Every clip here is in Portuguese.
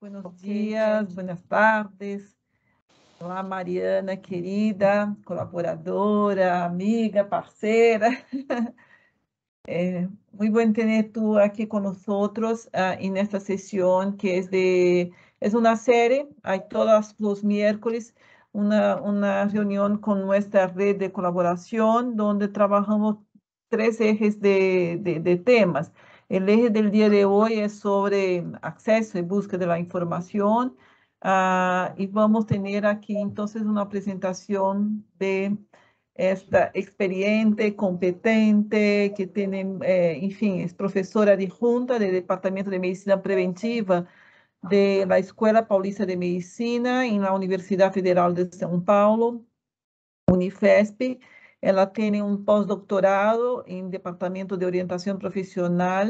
Buenos dias, buenas tardes. Olá, Mariana, querida, colaboradora, amiga, parceira. É muito bom ter tu aqui conosco uh, em esta sessão que é de é uma série, há todos os miércoles uma uma reunião com nossa rede de colaboração, onde trabalhamos três ejes de, de, de temas. El eje del día de hoy es sobre acceso y búsqueda de la información. Uh, y vamos a tener aquí entonces una presentación de esta experiente, competente, que tiene, eh, en fin, es profesora adjunta del Departamento de Medicina Preventiva de la Escuela Paulista de Medicina en la Universidad Federal de São Paulo, Unifesp, ela tem um pós-doutorado em Departamento de Orientação Profissional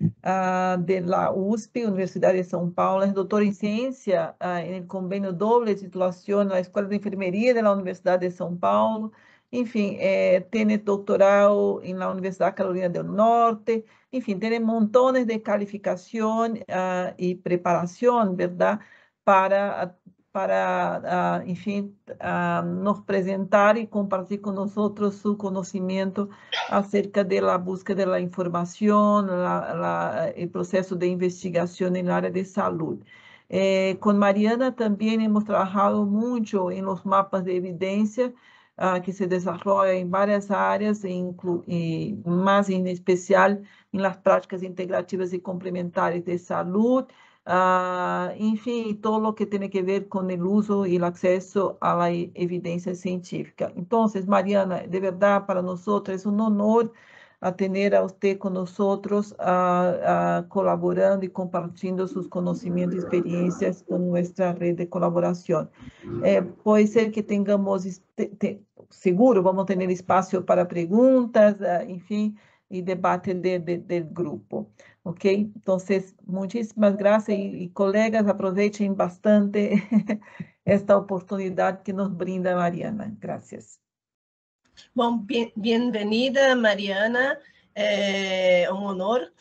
uh, de la USP, Universidade de São Paulo, é doutora em Ciência uh, no convênio doble titulação na Escola de Enfermeria da Universidade de São Paulo, enfim, é, tem doutorado na Universidade Carolina do Norte, enfim, tem montones de qualificação uh, e preparação, verdade, para para, enfim, nos apresentar e compartilhar com nós seu conhecimento acerca da busca da informação, o processo de investigação na área de saúde. Eh, com Mariana também hemos trabalhado muito em los mapas de evidência uh, que se desenvolvem em várias áreas, e mais em especial em las práticas integrativas e complementares de saúde, Uh, enfim, todo o que tem a ver com o uso e o acesso à evidência científica. Então, Mariana, de verdade, para nós é um honor a ter a você conosco, uh, uh, colaborando e compartilhando seus conhecimentos e experiências com nossa rede de colaboração. Eh, pode ser que tenhamos, te, te, seguro, vamos ter espaço para perguntas, uh, enfim, e debate de, de, do grupo. ¿ok? Entonces, muchísimas gracias y, y colegas, aprovechen bastante esta oportunidad que nos brinda Mariana. Gracias. Bom, bem-vinda, Mariana. É um honor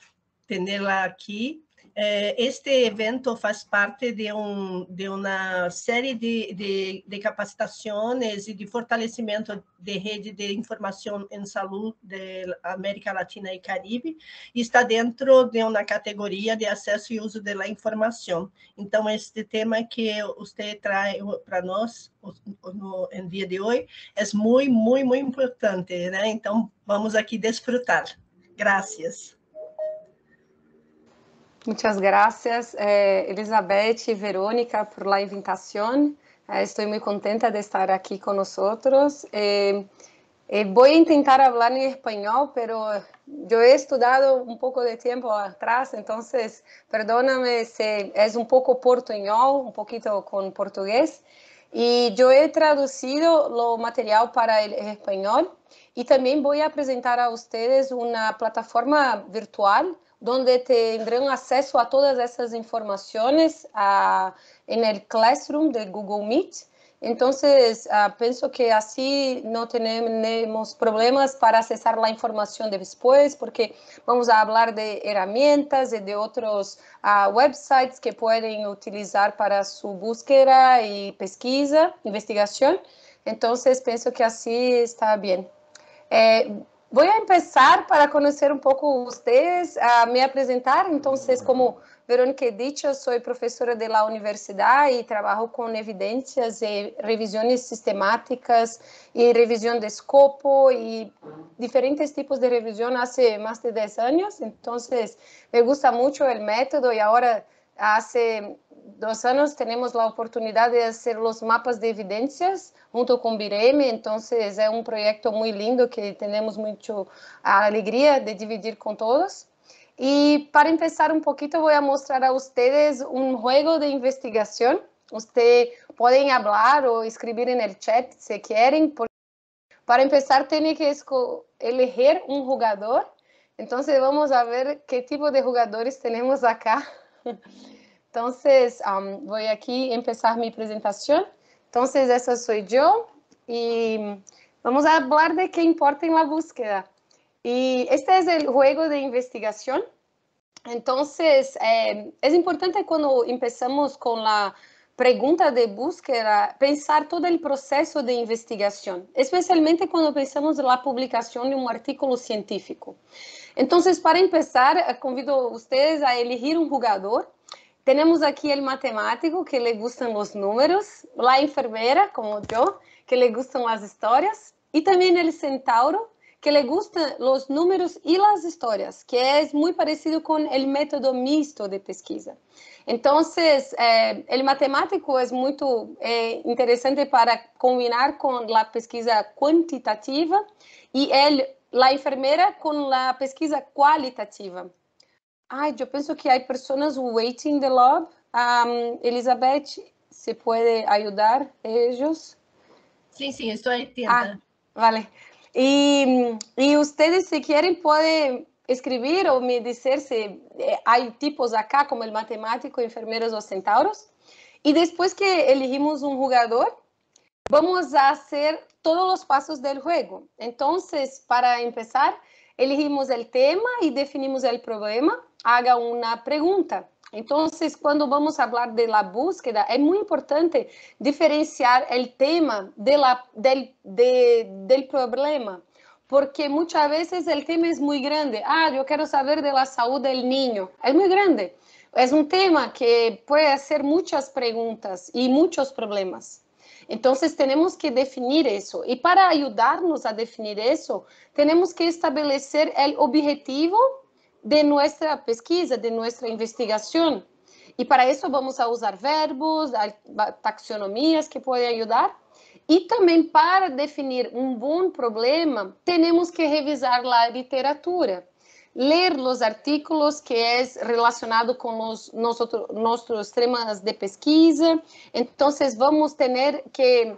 tê-la aqui. Eh, este evento faz parte de, um, de uma série de, de, de, capacitações e de fortalecimento de rede de informação em saúde da América Latina e Caribe, e está dentro de uma categoria de acesso e uso da informação. Então, este tema que você traz para nós no, no dia de hoje é muito, muito, muito importante, né? Então, vamos aqui desfrutar. Graças. Muchas gracias, eh, Elizabeth y Verónica, por la invitación. Eh, estoy muy contenta de estar aquí con nosotros. Eh, eh, voy a intentar hablar en español, pero yo he estudiado un poco de tiempo atrás, entonces perdóname si es un poco portuñol, un poquito con portugués. Y yo he lo material para el español y también voy a presentar a ustedes una plataforma virtual donde tendrán acceso a todas esas informaciones a, en Classroom de Google Meet. Entonces, uh, pienso que así no tenemos problemas para accesar la información de después, porque vamos a hablar de herramientas y de otros uh, websites que pueden utilizar para su búsqueda y pesquisa, investigación. Entonces, pienso que así está bien. Eh, Vou começar para conhecer um pouco vocês, a me apresentar. Então, como Verônica disse, eu sou professora da universidade e trabalho com evidências e revisões sistemáticas e revisão de escopo e diferentes tipos de revisão há mais de 10 anos. Então, me gusta muito o método e agora, há dos anos, temos a oportunidade de fazer os mapas de evidências junto com Bireme, então é um projeto muito lindo que temos muito a alegria de dividir com todos. E para começar um pouquinho, vou mostrar a vocês um jogo de investigação. Vocês podem falar ou escrever no chat se querem. Para começar, tem que eleger um jogador. Então, vamos ver que tipo de jogadores temos acá. Então, um, vou aqui começar minha apresentação. Entonces, esa soy yo y vamos a hablar de qué importa en búsqueda. Y este es el juego de. Entonces, eh, es importante cuando empezamos con la pregunta de búsqueda, pensar todo el proceso de investigación, especialmente cuando pensamos en la publicación de un artículo científico. Entonces, para empezar, eh, convido a ustedes a elegir un jugador. Tenemos aquí el matemático que le gustan los números, la enfermera, como yo, que le gustan las historias, y también el centauro, que le gustan los números y las historias, que es muy parecido con el método mixto de pesquisa. Entonces, eh, el matemático es muy eh, para combinar con la pesquisa cuantitativa y el, la enfermera con la pesquisa cualitativa. Ay, yo pienso que hay personas waiting the lab. Um, Elizabeth, ¿se puede ayudar ellos? Sí, sí, estoy. Ah, vale. Y, y ustedes, si quieren, pueden escribir ou me dizer se eh, há tipos acá, como o matemático, enfermeiros ou centauros. E depois que elegimos um jogador, vamos a hacer todos os passos do jogo. Então, para começar, elegimos o tema e definimos o problema. Haga uma pergunta. Então, quando vamos falar de la búsqueda, é muito importante diferenciar o tema de la, del, de, del problema porque muchas veces el tema es muy grande. Ah, yo quiero saber de la salud del niño. Es muy grande. Es un tema que puede hacer muchas preguntas y muchos problemas. Entonces tenemos que definir eso. Y para ayudarnos a definir eso, tenemos que establecer el objetivo de nuestra pesquisa, de nuestra investigación. Y para eso vamos a usar verbos, taxonomías que pueden ayudar. E também para definir um bom problema, temos que revisar a literatura, ler os artículos que é relacionado com os nossos, nossos temas de pesquisa. Então, vamos ter que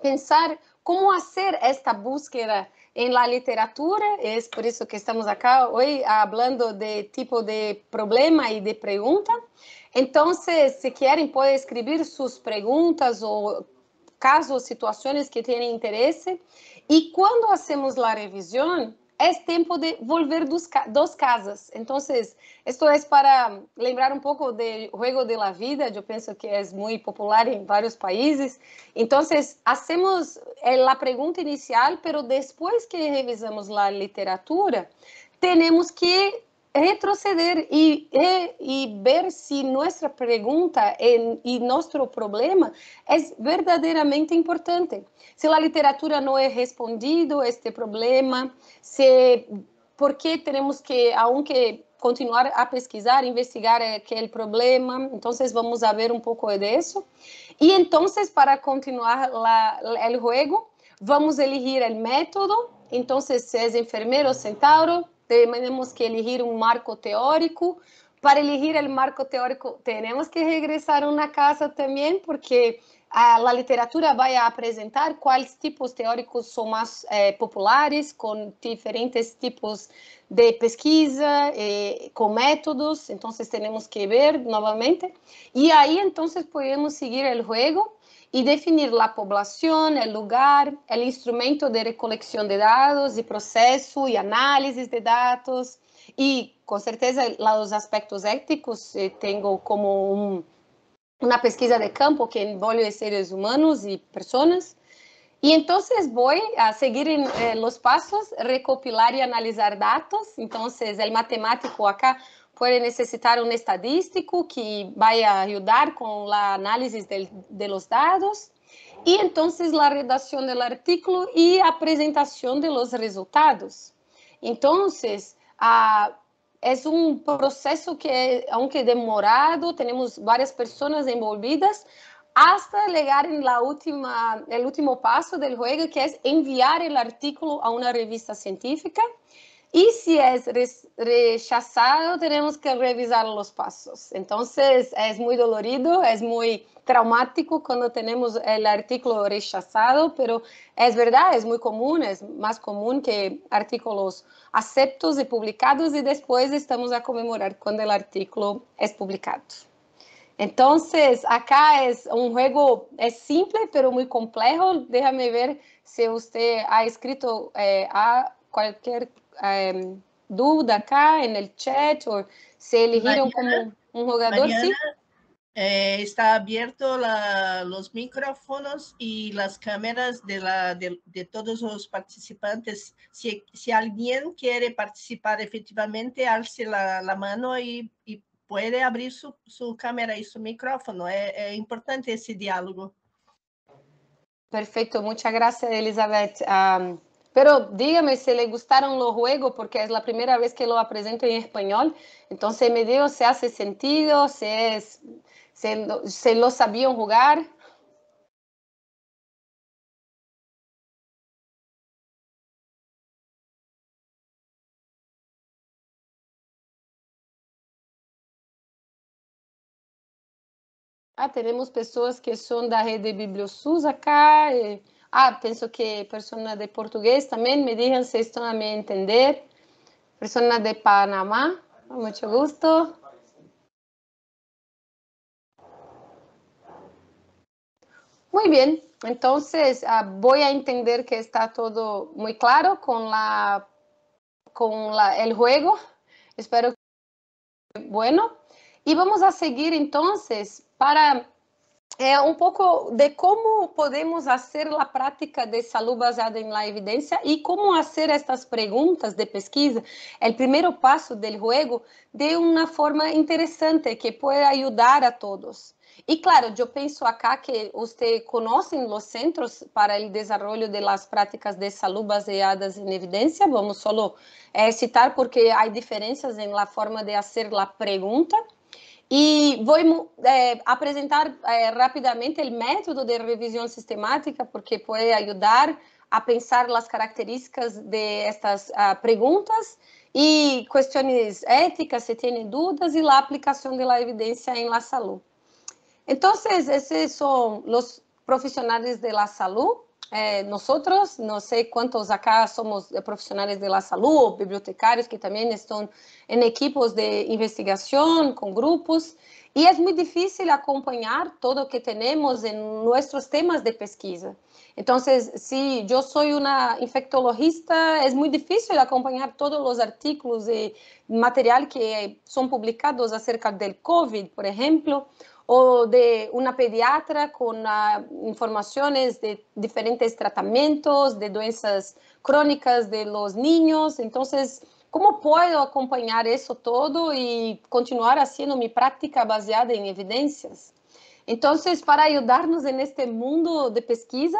pensar como fazer esta búsqueda em la literatura, é por isso que estamos aqui hoje falando de tipo de problema e de pergunta. Então, se querem, podem escrever suas perguntas ou casos, situações que têm interesse. E quando hacemos a revisão, é tempo de volver dos, dos casas. Então, isto é para lembrar um pouco do jogo de la vida, eu penso que é muito popular em vários países. Então, hacemos a pergunta inicial, pero depois que revisamos a literatura, temos que retroceder y, y, ver si nuestra pregunta en, y nuestro problema es verdaderamente importante. Si la literatura no ha respondido a este problema, si, por qué tenemos que, aunque continuar a pesquisar, investigar aquele problema. Então, vamos a ver um pouco de isso. E então, para continuar el juego, vamos elegir o método. Então, se é enfermeiro, centauro, temos que elegir um marco teórico. Para elegir o marco teórico, temos que regressar a uma casa também, porque a, a literatura vai apresentar quais tipos teóricos são mais eh, populares, com diferentes tipos de pesquisa, eh, com métodos. Então, temos que ver novamente. E aí, então, podemos seguir o jogo y definir la población, el lugar, el instrumento de recolección de datos y proceso y análisis de datos. Y con certeza los aspectos éticos eh, tengo como un, una pesquisa de campo que envolve seres humanos y personas. Y entonces voy a seguir en eh, los pasos, recopilar y analizar datos. Entonces el matemático acá pode necessitar um estadístico que vai ajudar com a análise de, de los dados. E então a redação do artículo e a apresentação de los resultados. Ah, é um processo que, aunque demorado, temos várias pessoas envolvidas, hasta llegar en la última, el último paso del juego, que es enviar el artículo a una revista científica Y si es rechazado, tenemos que revisar los pasos. Entonces, es muy dolorido, es muy traumático cuando tenemos el artículo rechazado, pero es verdad, es muy común, es más común que artículos aceptos y publicados y después estamos a conmemorar cuando el artículo es publicado. Entonces, acá es un juego, es simple, pero muy complejo. Déjame ver si usted ha escrito eh, a cualquier duda acá en el chat o se eligieron como un jugador. Mariana, ¿sí? Eh, está abierto la, los micrófonos y las cámaras de, la, de, de todos los participantes. Si, si, alguien quiere participar efectivamente, alce la, la mano y, y, puede abrir su, su, cámara y su micrófono. Es, es, importante ese diálogo. Perfecto, muchas gracias, Elizabeth. Um, pero dígame si le gustaron los juegos, porque es la primera vez que lo presento en español. Entonces me digo si hace sentido, si es se, se lo sabían jugar. Ah, temos pessoas que são da rede Bibliosus acá. E, ah, penso que pessoas de português também me digam se estão a me entender. Pessoas de Panamá, muito gosto. Muy bien, entonces uh, voy a entender que está todo muy claro con, la, con la, el juego. Espero que bueno. Y vamos a seguir entonces para é, um pouco de como podemos fazer a prática de saúde baseada em evidência e como fazer estas perguntas de pesquisa. O primeiro passo do jogo de uma forma interessante que pode ajudar a todos. E claro, eu penso acá que você conhece os centros para o desenvolvimento de las práticas de saúde baseadas em evidência. Vamos só é, citar porque há diferenças la forma de fazer a pergunta. E vou é, apresentar é, rapidamente o método de revisão sistemática, porque pode ajudar a pensar as características de estas uh, perguntas e questões éticas, se tem dúvidas, e a aplicação da evidência em la saúde. Então, esses são os profissionais de la salud. Eh, nosotros, no sé cuántos acá somos profesionales de la salud o bibliotecarios que también están en equipos de investigación con grupos y es muy difícil acompañar todo lo que tenemos en nuestros temas de pesquisa. Entonces, si yo soy una infectologista, es muy difícil acompañar todos los artículos y material que son publicados acerca del COVID, por ejemplo, o de una pediatra con uh, informaciones de diferentes tratamientos de doenças crónicas de los niños. Entonces, ¿cómo puedo acompañar eso todo y continuar haciendo mi práctica baseada en evidencias? Entonces, para ayudarnos en este mundo de pesquisa,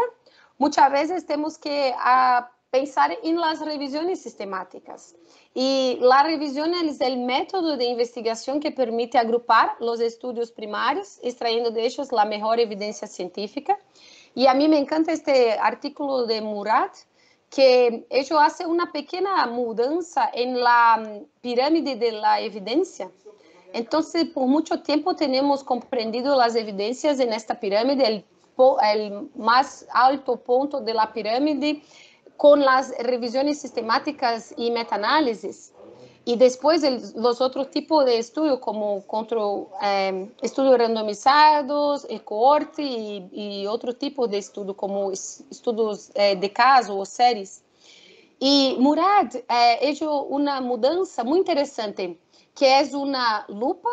muchas veces tenemos que uh, pensar en las revisiones sistemáticas. E a revisão é o método de investigação que permite agrupar os estudos primários, extraindo de ellos a melhor evidência científica. E a mim me encanta este artículo de Murat, que ele faz uma pequena mudança em la pirâmide de la evidência. Então, por muito tempo temos compreendido as evidências em esta pirâmide, o mais alto ponto de la pirâmide con las revisiones sistemáticas y metaanálisis. Y después el, los otros tipos de estudios como control, eh, estudios randomizados, el cohorte y, y otro tipo de estudios como estudios eh, de caso o series. Y Murad eh, hecho una mudanza muy interesante, que es una lupa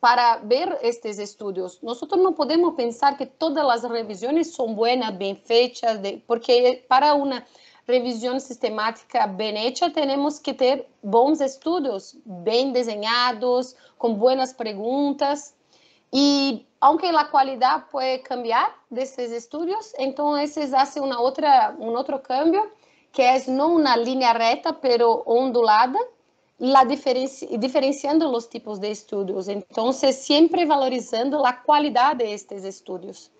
para ver estes estudos. Nós não podemos pensar que todas as revisões são buenas, bem feitas, de, porque para uma revisão sistemática bem hecha, temos que ter bons estudos, bem desenhados, com boas perguntas. E, aunque a qualidade pode cambiar desses estudos, então esses fazem uma outra, um outro cambio, que é não uma linha reta, pero ondulada, la diferenci diferenciando os tipos de estudos. Então, sempre valorizando a qualidade destes estudos.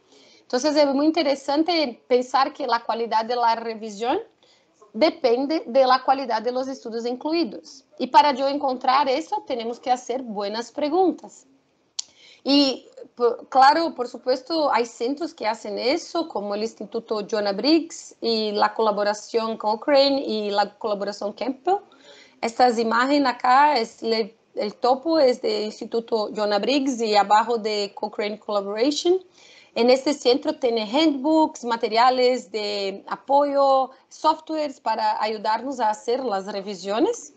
Então, é muito interessante pensar que a qualidade da revisão depende da qualidade dos estudos incluídos. E para eu encontrar isso, temos que fazer boas perguntas. E, claro, por supuesto, há centros que fazem isso, como o Instituto Joanna Briggs e a colaboração Cochrane e a colaboração Campbell. Estas imagens acá, o topo é do Instituto Joanna Briggs e abaixo de Cochrane Collaboration. En este centro tiene handbooks, materiales de apoyo, softwares para ayudarnos a hacer las revisiones.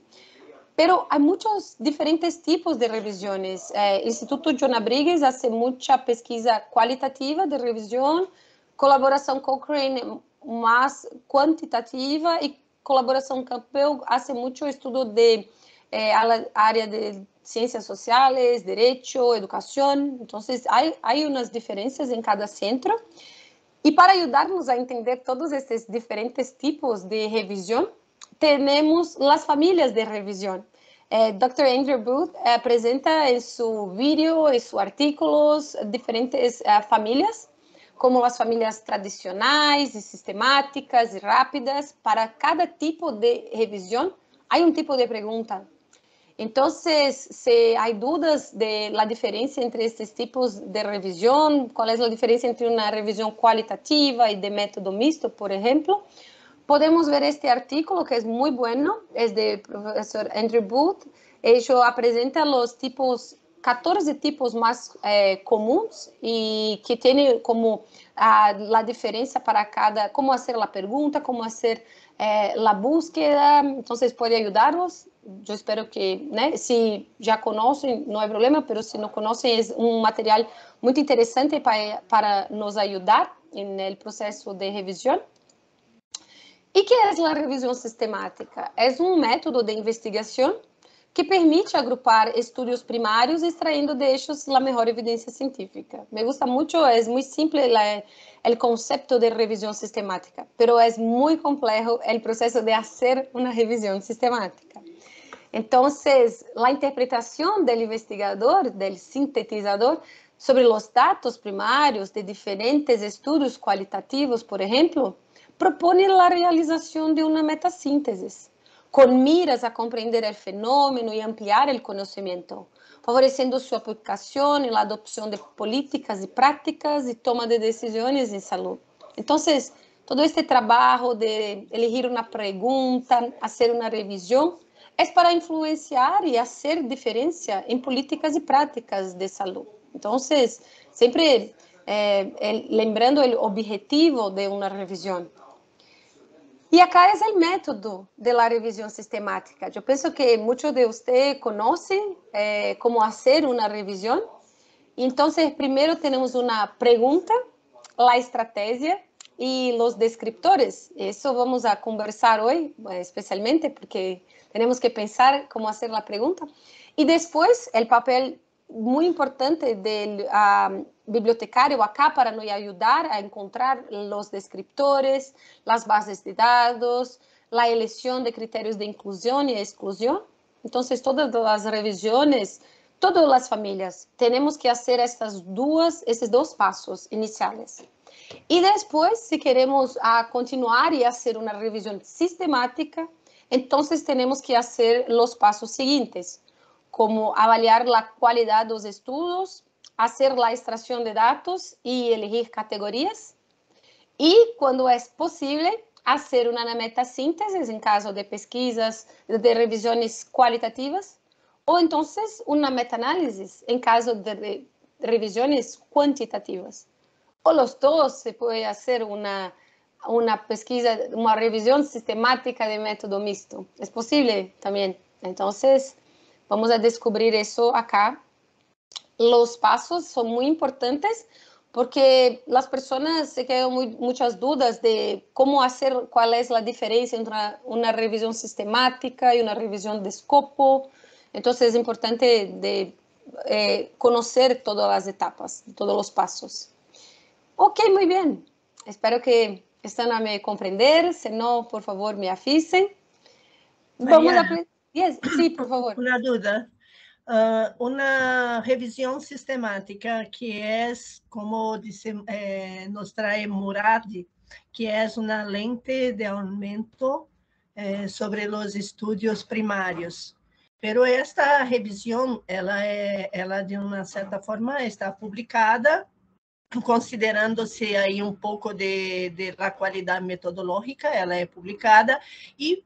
pero hay muchos diferentes tipos de revisiones. Eh, Instituto John Briggs hace mucha pesquisa cualitativa de revisión, colaboración Cochrane más cuantitativa y colaboración Campbell hace mucho estudio de eh, área de ciencias sociales, derecho, educación. Entonces, hay, hay unas diferencias en cada centro. Y para ayudarnos a entender todos estos diferentes tipos de revisión, tenemos las familias de revisión. Eh, Dr. Andrew Booth eh, presenta en su vídeo, en sus artículos, diferentes eh, familias, como las familias tradicionales y sistemáticas y rápidas. Para cada tipo de revisión hay un tipo de pregunta. Entonces, si hay dudas de la diferencia entre estos tipos de revisión, cuál es la diferencia entre una revisión cualitativa y de método mixto, por ejemplo, podemos ver este artículo que es muy bueno, es del profesor Andrew Booth. Ellos presenta los tipos, 14 tipos más eh, comunes y que tiene como ah, la diferencia para cada, cómo hacer la pregunta, cómo hacer eh, la búsqueda. Entonces puede ayudarnos eu espero que, né, se já conhecem, não é problema, mas se não conhecem, é um material muito interessante para, para nos ajudar no processo de revisão. E que é a revisão sistemática? É um método de investigação que permite agrupar estudos primários extraindo de a melhor evidência científica. Me gusta muito, é muito simples o conceito de revisão sistemática, mas é muito complexo o processo de fazer uma revisão sistemática. Entonces, la interpretación del investigador, del sintetizador, sobre los datos primarios de diferentes estudios cualitativos, por ejemplo, propone la realización de una metasíntesis, con miras a comprender el fenómeno y ampliar el conocimiento, favoreciendo su aplicación en la adopción de políticas y prácticas y toma de decisiones en salud. Entonces, todo este trabajo de elegir una pregunta, hacer una revisión, é para influenciar e fazer diferença em políticas e práticas de saúde. Então, sempre eh, lembrando o objetivo de uma revisão. E acá é o método de la revisão sistemática. Eu penso que muitos de vocês conhecem eh, como fazer uma revisão. Então, primeiro temos uma pergunta, a estratégia e os descriptores. Isso vamos a conversar hoje, especialmente porque temos que pensar como fazer a pergunta. E depois, o papel muito importante do uh, bibliotecário acá para nos ajudar a encontrar os descriptores, as bases de dados, a eleição de critérios de inclusão e exclusão. Então, todas as revisões, todas as famílias, temos que fazer essas duas, esses dois passos iniciais. E depois, se queremos a continuar e fazer uma revisão sistemática, Entonces tenemos que hacer los pasos siguientes, como avaliar la calidad de los estudios, hacer la extracción de datos y elegir categorías. Y cuando es posible, hacer una metasíntesis en caso de pesquisas, de revisiones cualitativas, o entonces una metaanálisis en caso de revisiones cuantitativas. O los dos se puede hacer una una pesquisa, una revisión sistemática de método mixto. Es posible también. Entonces, vamos a descubrir eso acá. Los pasos son muy importantes porque las personas se quedan muchas dudas de cómo hacer, cuál es la diferencia entre una, una, revisión sistemática y una revisión de escopo. Entonces es importante de, eh, conocer todas las etapas, todos los pasos. Ok, muy bien. Espero que estão a me compreender? Se não, por favor, me avisen. Vamos a... Yes, sí, por favor. Uma dúvida. Uh, uma revisão sistemática que é, como disse, eh, nos traz Murad, que é uma lente de aumento eh, sobre os estudos primários. Pero esta revisão, ela é, ela de uma certa forma está publicada considerando-se aí um pouco de, de a qualidade metodológica, ela é publicada e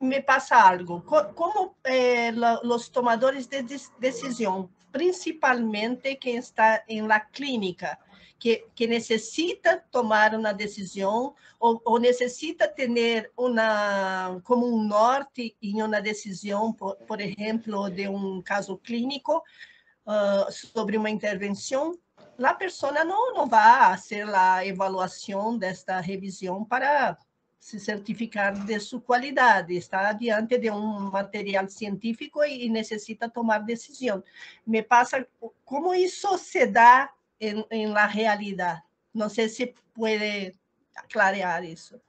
me pasa algo. ¿Cómo eh, los tomadores de decisión, principalmente quien está en la clínica, que, que necesita tomar una decisión o, o, necesita tener una, como un norte en una decisión, por, por ejemplo, de un caso clínico uh, sobre uma intervenção, a pessoa não, não vai fazer a avaliação desta revisão para se certificar de sua qualidade, está diante de um material científico e necessita tomar decisão. Me passa como isso se dá em, la realidade. Não sei se pode clarear isso.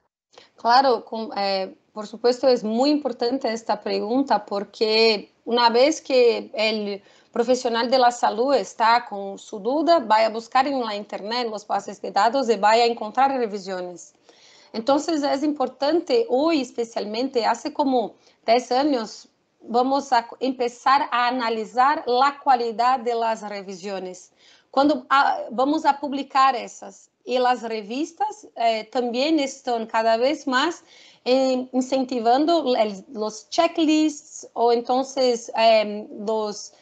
Claro, com, eh, por supuesto, é muito importante esta pergunta, porque uma vez que ele profesional de la salud está con su duda, vaya a buscar en la internet los bases de datos y vaya a encontrar revisiones. Entonces es importante hoy especialmente, hace como 10 años, vamos a empezar a analizar la calidad de las revisiones. Cuando ah, vamos a publicar esas y las revistas eh, también están cada vez más eh, incentivando el, los checklists o entonces eh, los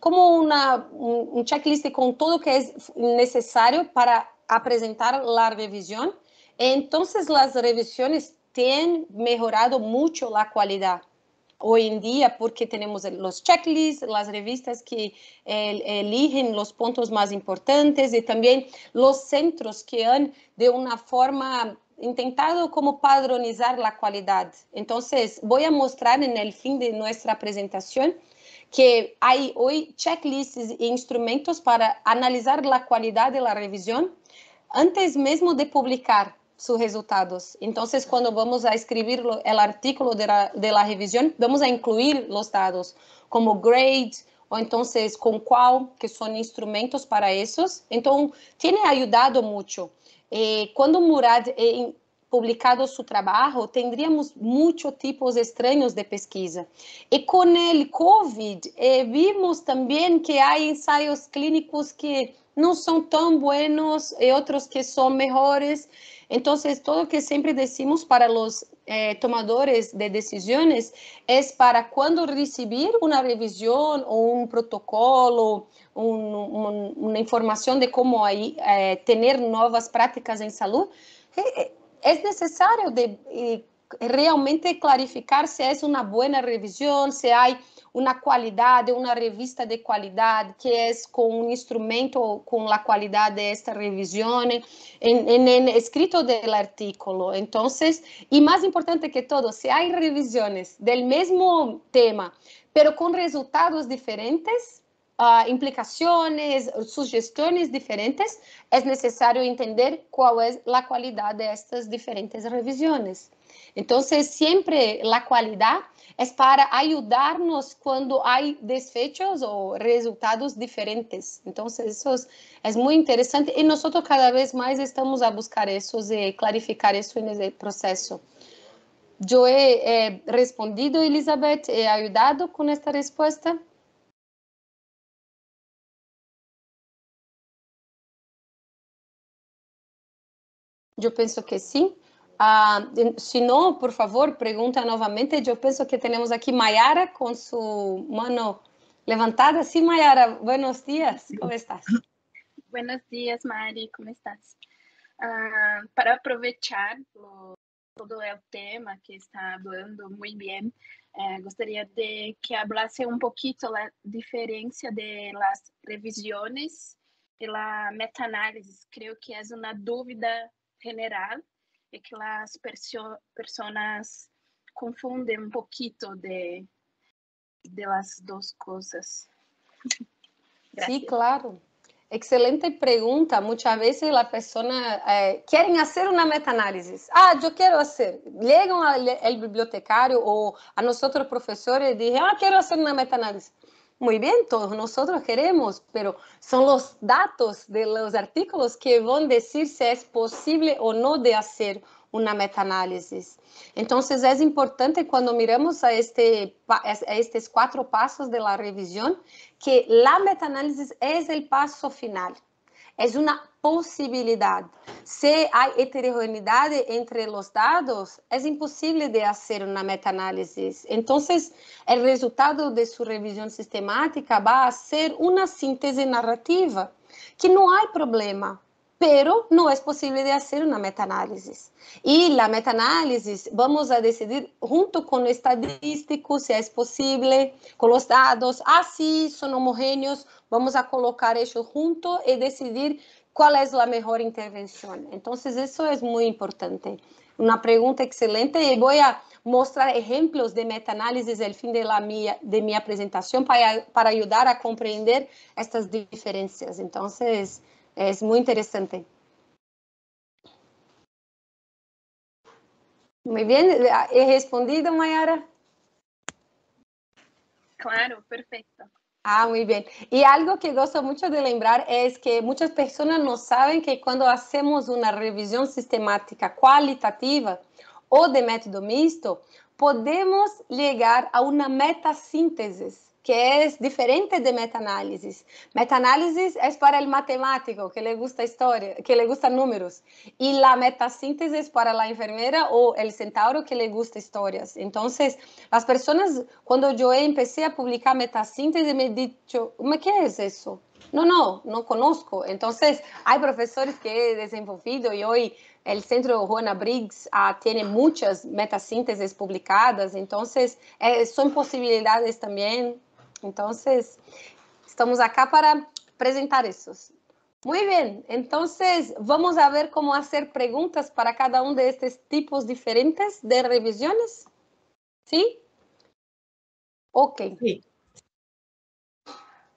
como una, un checklist con todo que es necesario para presentar la revisión. Entonces las revisiones tienen mejorado mucho la calidad hoy en día porque tenemos los checklists, las revistas que eh, eligen los puntos más importantes y también los centros que han de una forma intentado como padronizar la calidad. Entonces voy a mostrar en el fin de nuestra presentación que hay hoy checklists e instrumentos para analizar la calidad de la revisión antes mesmo de publicar sus resultados. Entonces, cuando vamos a escribir el artículo de la, de la revisión, vamos a incluir los datos como grade o entonces con cuál, que son instrumentos para esos. Entonces, tiene ayudado mucho. Eh, cuando Murad eh, publicado su trabajo, tendríamos muchos tipos extraños de pesquisa. Y con el COVID eh, vimos también que hay ensayos clínicos que no son tan buenos y otros que son mejores. Entonces, todo lo que siempre decimos para los eh, tomadores de decisiones es para cuando recibir una revisión o un protocolo, una información de cómo ahí, eh, tener nuevas prácticas en salud, eh, es necesario de, eh, realmente clarificar si es una buena revisión, si hay una calidad, una revista de calidad que es con un instrumento con la calidad de esta revisión en, en el escrito del artículo. Entonces, y más importante que todo, si hay revisiones del mismo tema, pero con resultados diferentes, uh, implicaciones, sugestões diferentes, é necessário entender qual é a qualidade destas diferentes revisões. Então, sempre a qualidade é para ajudar-nos quando há desfechos ou resultados diferentes. Então, isso é muito interessante e nós cada vez mais estamos a buscar isso e clarificar isso nesse processo. Eu he respondido, Elizabeth, he ajudado com esta resposta? Eu penso que sim. Ah, se não, por favor, pergunta novamente. Eu penso que temos aqui Mayara com sua mão levantada. Sim, Mayara, buenos dias. Como estás? Buenos dias, Mari. Como estás? Uh, para aproveitar lo, todo o tema que está falando muito bem, eh, gostaria de que hablasse um pouquinho a diferença de revisões e la meta-análise. Creio que é uma dúvida general y que las personas confunden un poquito de, de las dos cosas. Sí, claro. Excelente pregunta. Muchas veces la persona eh, quieren hacer una metaanálisis. Ah, yo quiero hacer. Llegan al bibliotecario o a nosotros profesores y dicen, ah, quiero hacer una metaanálisis. Muy bien, todos nosotros queremos, pero son los datos de los artículos que van a decir si es posible o no de hacer una metaanálisis. Entonces es importante cuando miramos a, este, a estos cuatro pasos de la revisión que la metaanálisis es el paso final. é uma possibilidade. Se há heterogeneidade entre os dados, é impossível de fazer uma meta-análise. Então, o resultado de sua revisão sistemática vai ser uma síntese narrativa, que não há problema pero no es posible de hacer una metaanálisis. Y la metaanálisis vamos a decidir junto con estadísticos si es posible, con los dados, así son homogéneos, vamos a colocar eso junto y decidir cuál es la mejor intervención. Entonces, eso es muy importante. Una pregunta excelente voy a mostrar ejemplos de metaanálisis al fin de, la mía, de mi presentación para, para ayudar a comprender estas diferencias. Entonces, es muy interesante. Muy bien, ¿he respondido, Mayara? Claro, perfecto. Ah, muy bien. Y algo que gosto mucho de lembrar es que muchas personas no saben que cuando hacemos una revisión sistemática cualitativa o de método mixto, podemos llegar a una metasíntesis que é diferente de meta-análisis. Meta-análisis é para o matemático que le gusta história, que le gusta números, e a metasíntese é para a enfermeira ou o centauro que le gusta histórias. Então, as pessoas, quando eu comecei a publicar metasíntese, me dicho, "Mas que é isso?" Não, não, não conosco. Então, há professores que he desenvolvido e hoje o Centro Juana Briggs ah, tem muitas metasínteses publicadas, então eh, são possibilidades também Entonces, estamos acá para presentar esos. Muy bien, entonces vamos a ver cómo hacer preguntas para cada uno de estos tipos diferentes de revisiones. ¿Sí? Ok. Sí.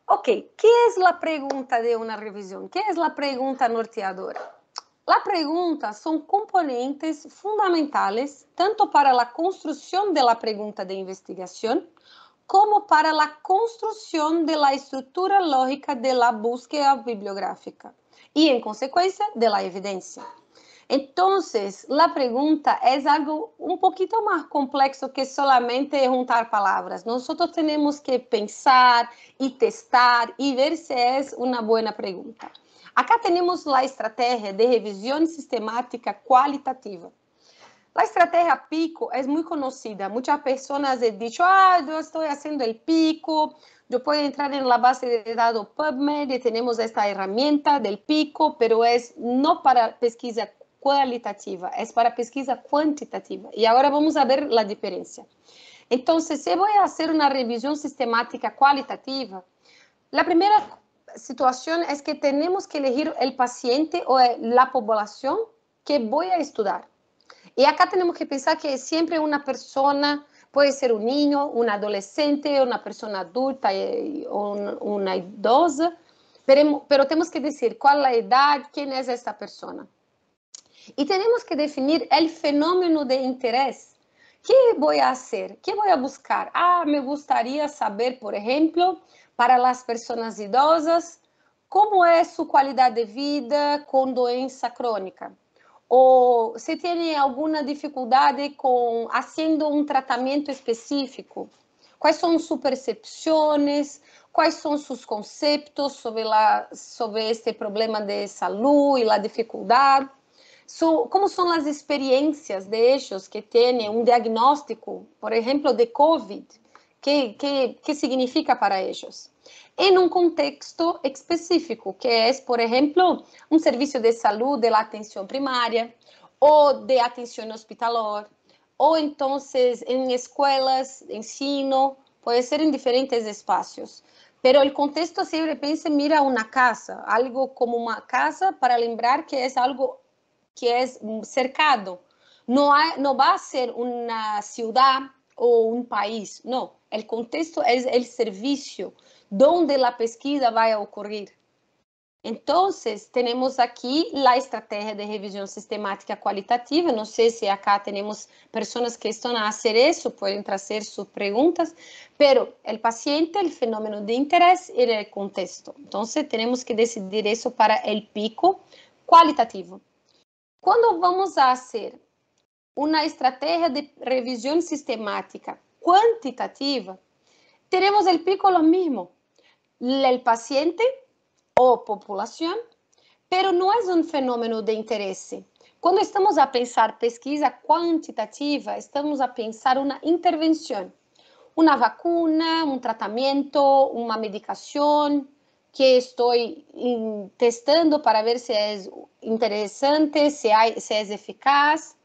Ok, ¿qué es la pregunta de una revisión? ¿Qué es la pregunta norteadora? La pregunta son componentes fundamentales tanto para la construcción de la pregunta de investigación como para a construção da estrutura lógica da búsqueda bibliográfica e, em consequência, da evidência. Então, a pergunta é algo um pouquinho mais complexo que solamente juntar palavras. Nós temos que pensar e testar e ver se é uma boa pergunta. Acá temos a estratégia de revisão sistemática qualitativa. La estrategia pico es muy conocida. Muchas personas han dicho, ah, yo estoy haciendo el pico, yo puedo entrar en la base de datos PubMed y tenemos esta herramienta del pico, pero es no para pesquisa cualitativa, es para pesquisa cuantitativa. Y ahora vamos a ver la diferencia. Entonces, si voy a hacer una revisión sistemática cualitativa, la primera situación es que tenemos que elegir el paciente o la población que voy a estudiar. E acá temos que pensar que sempre uma pessoa pode ser um niño, um adolescente, uma pessoa adulta ou uma idosa, pero, temos que dizer qual a idade, quem é esta pessoa. E temos que definir o fenômeno de interesse. que vou fazer? que vou buscar? Ah, me gostaria saber, por exemplo, para as pessoas idosas, como é sua qualidade de vida com doença crônica ou se tem alguma dificuldade com fazendo um tratamento específico, quais são suas percepções, quais são seus conceitos sobre, la, sobre este problema de saúde e a dificuldade, so, como são as experiências de ellos que têm um diagnóstico, por exemplo, de COVID, que, que, que significa para eles em um contexto específico, que é, por exemplo, um serviço de saúde de atenção primária ou de atenção hospitalar, ou então em escolas, ensino, pode ser em diferentes espaços. Pero o contexto sempre pensa, mira uma casa, algo como uma casa para lembrar que é algo que é cercado. Não, há, não vai ser uma cidade ou um país, não. O contexto é o serviço donde la pesquisa vai ocorrer. Então, temos aqui a estratégia de revisão sistemática qualitativa. Não sei se acá temos pessoas que estão a fazer isso, podem trazer suas perguntas, pero o paciente, o fenômeno de interesse e o contexto. Então, temos que decidir isso para o pico qualitativo. Quando vamos a fazer uma estratégia de revisão sistemática quantitativa, teremos o pico lo mismo el paciente o población, pero não é um fenômeno de interesse. Quando estamos a pensar pesquisa quantitativa, estamos a pensar uma intervenção, uma vacuna, um tratamento, uma medicação que estou testando para ver se é interessante, se, se é eficaz.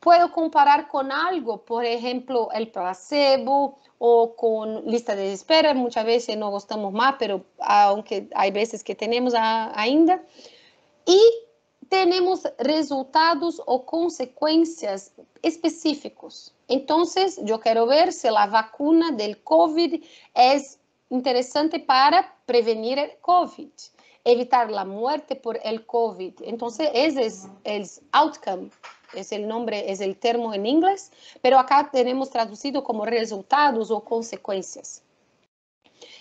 Puedo comparar com algo, por exemplo, o placebo ou com lista de espera. Muitas vezes não gostamos mais, mas aunque há vezes que temos ainda. E temos resultados ou consequências específicos. Então, eu quero ver se a vacuna do COVID é interessante para prevenir o COVID, evitar a morte por el COVID. Então, esse é o outcome, é o nome, é o termo em inglês, mas acá temos traduzido como resultados ou consequências.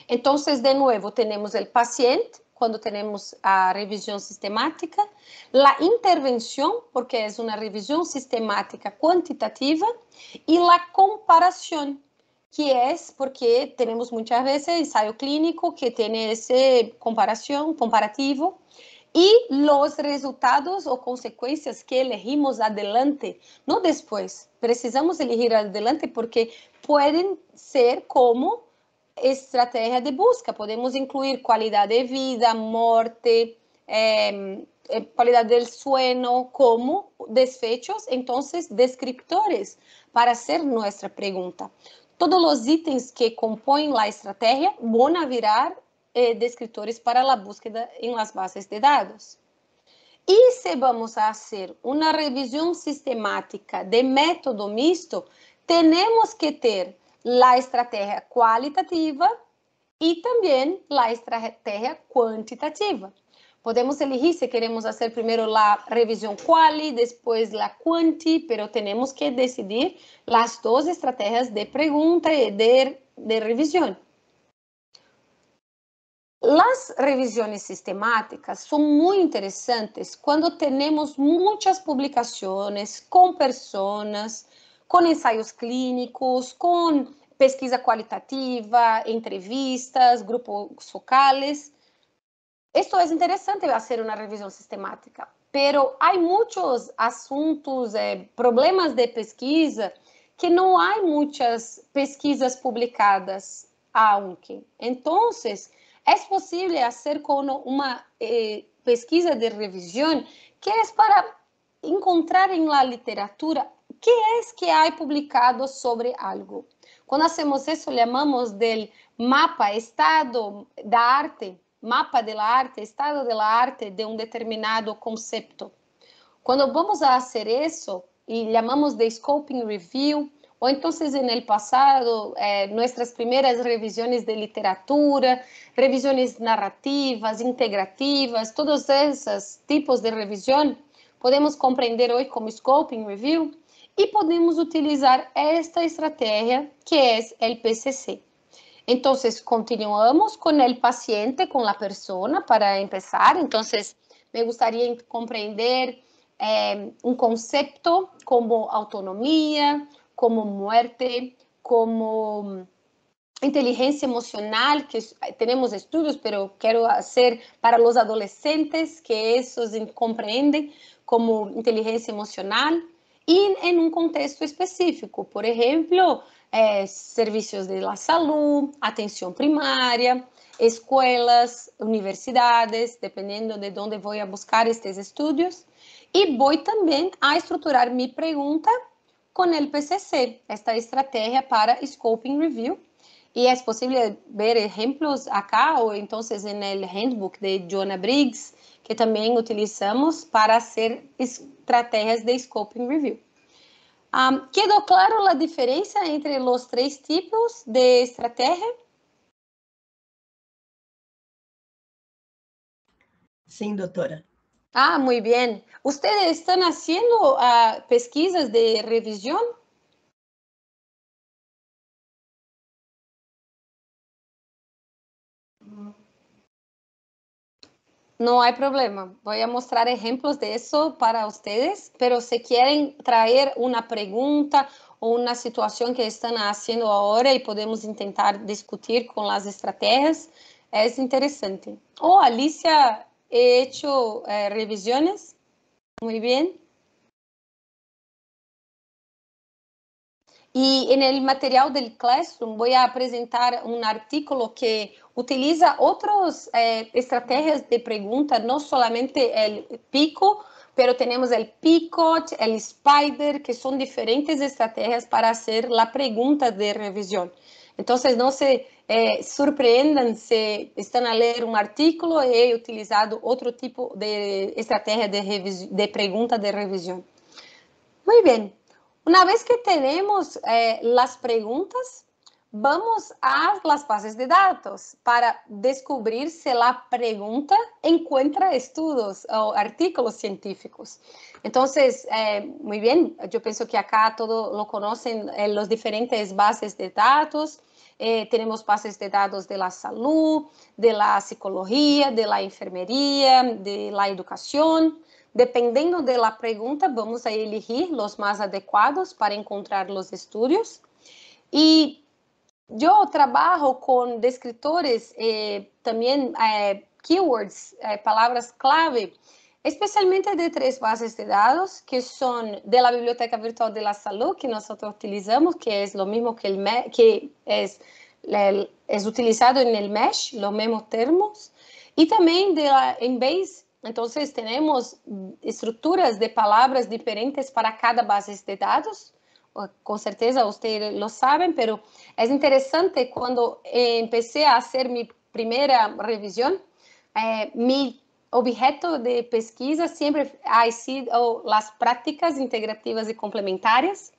Então, de novo, temos o paciente, quando temos a revisão sistemática, a intervenção, porque é uma revisão sistemática quantitativa, e a comparação, que é porque temos muitas vezes ensaio clínico que tem essa comparação, comparativo, e os resultados ou consequências que elegimos adelante, não depois. Precisamos elegir adelante porque podem ser como estratégia de busca. Podemos incluir qualidade de vida, morte, qualidade do sueño como desfechos, então, descriptores para hacer nossa pergunta. Todos os itens que compõem a estratégia vão virar eh, descriptores para a búsqueda em las bases de dados. E se vamos a fazer uma revisão sistemática de método misto, temos que ter a estratégia qualitativa e também a estratégia quantitativa. Podemos elegir se queremos fazer primeiro a revisão quali, depois a quanti, pero temos que decidir as duas estratégias de pergunta e de, de revisão. As revisões sistemáticas são muito interessantes quando temos muitas publicações com pessoas com ensaios clínicos, com pesquisa qualitativa, entrevistas, grupos focales. Esto é interessante fazer uma revisão sistemática, pero há muitos assuntos, eh, problemas de pesquisa que não há muitas pesquisas publicadas aunque. Então, é possível fazer com uma eh, pesquisa de revisão que é para encontrar em la literatura que é que há publicado sobre algo? Quando hacemos isso, chamamos del mapa, estado da arte, mapa de la arte, estado de la arte de um determinado conceito. Quando vamos a fazer isso, e chamamos de scoping review, ou então, no passado, eh, nossas primeiras revisões de literatura, revisões narrativas, integrativas, todos esses tipos de revisão, podemos compreender hoje como scoping review e podemos utilizar esta estratégia que é o PCC. Então, continuamos com o paciente, com a pessoa, para começar. Então, me gostaria de compreender eh, um conceito como autonomia, como morte, como inteligência emocional, que temos estudos, mas quero fazer para os adolescentes que esses compreendem como inteligência emocional e em um contexto específico, por exemplo, eh, serviços de la salud, atenção primária, escolas, universidades, dependendo de onde vou a buscar estes estudos. E vou também a estruturar minha pergunta com o PCC, esta estratégia para Scoping Review. E é possível ver exemplos acá, ou então no handbook de Joanna Briggs, que também utilizamos para ser estratégias de scoping review. Um, quedou claro a diferença entre os três tipos de estratégia? Sim, doutora. Ah, muito bem. Vocês estão fazendo uh, pesquisas de revisão? No hay problema. Voy a mostrar ejemplos de eso para ustedes, pero si quieren traer una pregunta o una situación que están haciendo ahora y podemos intentar discutir con las estrategias, es interesante. O Alicia he hecho eh, revisiones. Muy bien. Y en el material del Classroom voy a presentar un artículo que utiliza otras eh, estrategias de pregunta, no solamente el pico, pero tenemos el picot, el spider, que son diferentes estrategias para hacer la pregunta de revisión. Entonces, no se eh, sorprendan si están a leer un artículo y he utilizado otro tipo de estrategia de, de pregunta de revisión. Muy bien. Una vez que tenemos eh, las preguntas, vamos a las bases de datos para descubrir si la pregunta encuentra estudios o artículos científicos. Entonces, eh, muy bien, yo pienso que acá todo lo conocen en eh, los diferentes bases de datos. Eh, tenemos bases de datos de la salud, de la psicología, de la enfermería, de la educación. Dependiendo de la pregunta, vamos a elegir los más adecuados para encontrar los estudios. Y yo trabajo con descriptores, eh, también eh, keywords, eh, palabras clave, especialmente de tres bases de datos, que de la Biblioteca Virtual de la Salud, que nosotros utilizamos, que es lo mismo que, el que es, es utilizado el MESH, los mismos términos, y también de la Embase, Entonces, tenemos estruturas de palabras diferentes para cada base de dados. Com certeza ustedes lo saben, pero es interesante cuando empecé a hacer mi primera revisión, eh, mi objeto de pesquisa siempre ha sido las prácticas integrativas y complementarias.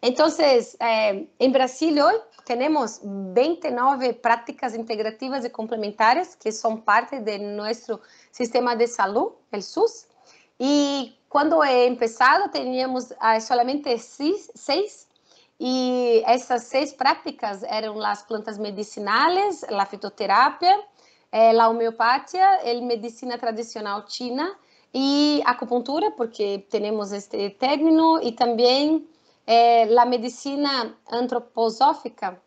Entonces, eh, en Brasil hoy tenemos 29 prácticas integrativas y complementarias que son parte de nuestro sistema de salud, el SUS. Y cuando he empezado teníamos ah, solamente seis, y esas seis prácticas eran las plantas medicinales, la fitoterapia, eh, la homeopatía, medicina tradicional china y acupuntura, porque tenemos este término, y también eh, medicina antroposófica,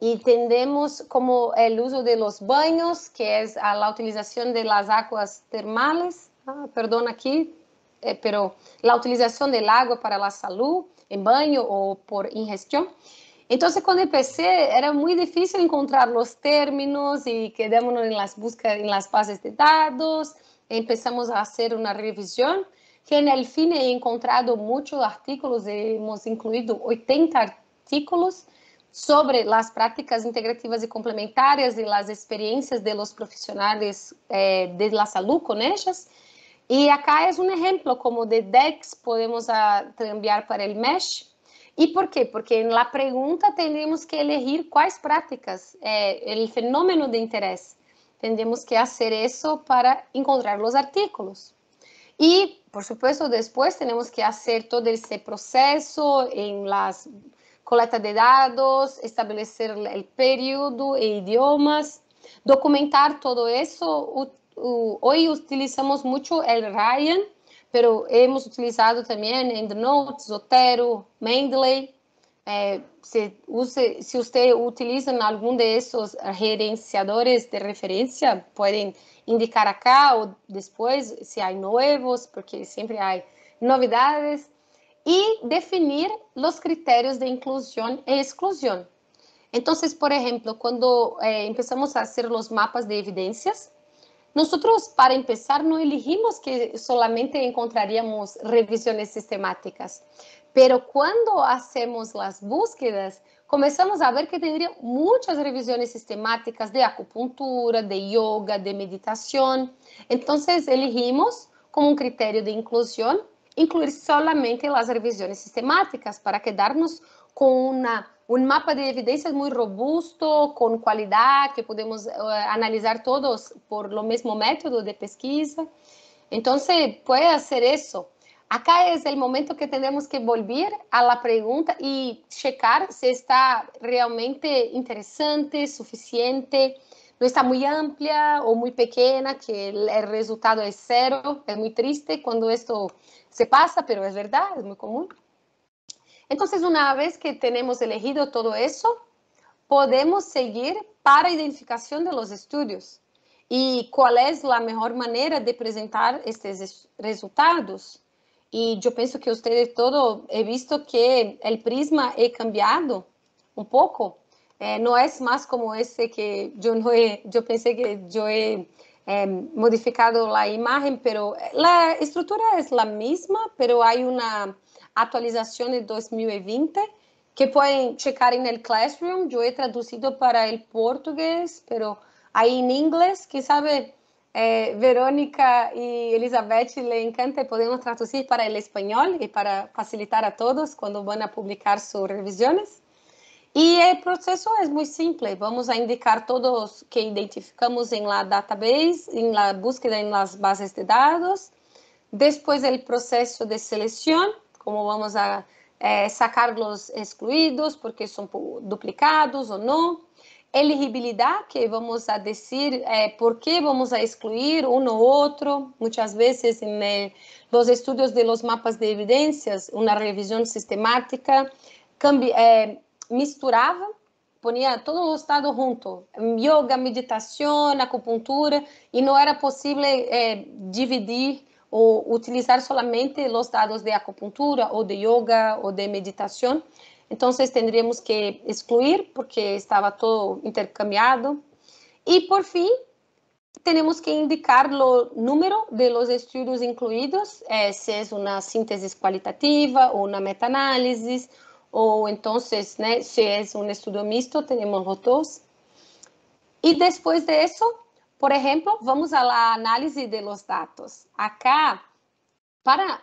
y entendemos como el uso de baños, que es la utilización de las aguas termales, ah, perdón aquí, eh, pero la utilización del agua para la salud, en baño o por ingestión. Entonces, cuando empecé, era muy difícil encontrar los términos y quedémonos en las búsquedas, en las bases de datos. Empezamos a hacer una revisión, que en el fin he encontrado muchos artículos, hemos incluido 80 artículos sobre las prácticas integrativas y complementarias y las experiencias de los profesionales eh, de la salud con ellas. Y acá es un ejemplo como de DEX podemos cambiar para el MESH. ¿Y por qué? Porque en la pregunta que elegir cuáles prácticas, eh, el fenómeno de interés. Tendremos que hacer eso para encontrar los artículos. Y, por supuesto, después tenemos que hacer todo ese proceso en las coleta de dados, estabelecer el periodo e idiomas, documentar todo eso. Hoy utilizamos mucho el Ryan, pero hemos utilizado también EndNote, Zotero, Mendeley. Eh, se, usted utiliza alguno de esos gerenciadores de referencia, pueden indicar acá o después si hay nuevos, porque siempre hay novedades y definir los criterios de inclusión e exclusión. Entonces, por ejemplo, cuando eh, empezamos a hacer los mapas de evidencias, nosotros para empezar no elegimos que solamente encontraríamos revisiones sistemáticas, pero cuando hacemos las búsquedas, comenzamos a ver que tendría muchas revisiones sistemáticas de acupuntura, de yoga, de meditación. Entonces elegimos como un criterio de inclusión incluir solamente as revisões sistemáticas para quedarnos com uma, um mapa de evidências muito robusto, com qualidade, que podemos uh, analisar todos por lo mesmo método de pesquisa. Então, pode ser isso. Acá é o momento que temos que volver a la pergunta e checar se está realmente interessante, suficiente, não está muito ampla ou muito pequena, que o resultado é zero. É muito triste quando isto se pasa, pero es verdad, es muy común. Entonces, una vez que tenemos elegido todo eso, podemos seguir para identificación de los estudios. e qual é a melhor maneira de apresentar estes resultados. E eu penso que vocês todo he visto que o prisma é cambiado um pouco. Eh, não é mais como esse que eu não he, eu pensei que eu he eh, modificado a imagem, pero a estrutura é a mesma, pero há uma atualização de 2020 que podem checar no Classroom. Eu he traduzido para o português, pero aí em inglês, que sabe, eh, Verônica e Elizabeth le encanta, podemos traduzir para o espanhol e para facilitar a todos quando vão a publicar suas revisões. E o processo é muito simples. Vamos a indicar todos que identificamos em la database, em la búsqueda em las bases de dados. Depois, o processo de seleção, como vamos a eh, sacar os excluídos, porque são duplicados ou não elegibilidade, que vamos a dizer eh, por que vamos a excluir um ou outro. Muitas vezes, em los estudos de los mapas de evidências, uma revisão sistemática eh, misturava, ponia todo o estado junto, yoga, meditação, acupuntura, e não era possível eh, dividir ou utilizar solamente os dados de acupuntura ou de yoga ou de meditação. Então, teríamos que excluir porque estava todo intercambiado. E, por fim, temos que indicar o número de los estudos incluídos, eh, se é uma síntese qualitativa ou uma meta-análise, ou então, se é um estudo misto, temos os dois. E depois disso, por exemplo, vamos à análise de los dados. Acá, para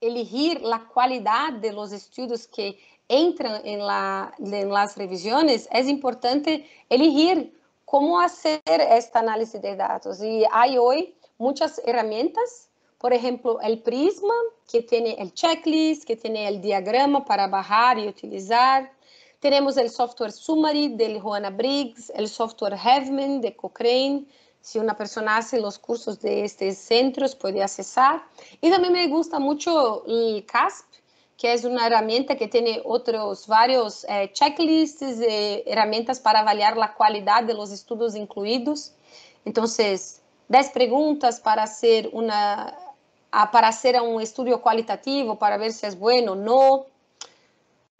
elegir a qualidade de los estudos que entram em, la, en las revisiones, é importante elegir como fazer esta análise de dados. E há hoje muitas ferramentas, por exemplo, o Prisma, que tem o checklist, que tem o diagrama para bajar e utilizar. Temos o software Summary de Juana Briggs, o software Heavman de Cochrane. Se uma pessoa hace os cursos de estes centros, pode acessar. E também me gusta muito o CASP, que é uma ferramenta que tem outros vários eh, checklists e ferramentas para avaliar a qualidade dos estudos incluídos. Então, 10 perguntas para ser uma para ser um estudo qualitativo, para ver se é bueno ou não.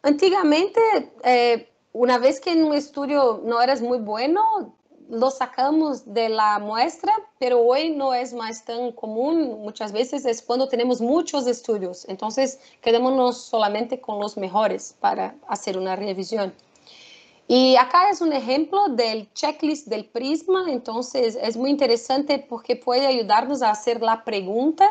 Antigamente, eh, uma vez que um estudo não era muito bueno, lo sacamos de la muestra, pero hoy no es más tan común. Muchas veces es cuando tenemos muchos estudios. Entonces, quedémonos solamente con los mejores para hacer una revisión. Y acá es un ejemplo del checklist del Prisma. Entonces, es muy interesante porque puede ayudarnos a hacer la pregunta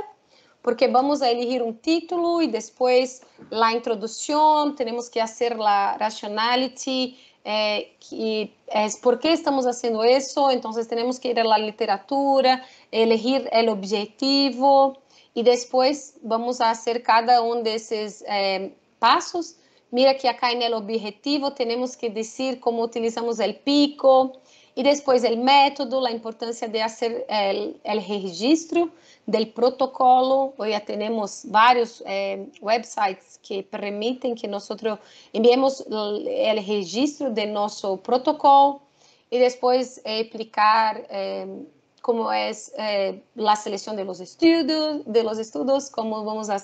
porque vamos a elegir um título e depois a introdução, temos que fazer a rationality, eh, que é por que estamos fazendo isso, então temos que ir à literatura, elegir o objetivo e depois vamos a fazer cada um desses eh, passos. Mira que acá no objetivo temos que dizer como utilizamos o pico e depois o método, a importância de fazer o registro del protocolo. Hoy ya tenemos varios eh, websites que permiten que nosotros enviemos el registro de nuestro protocolo y después eh, explicar eh, cómo es eh, la selección de los estudios, de los estudios, vamos a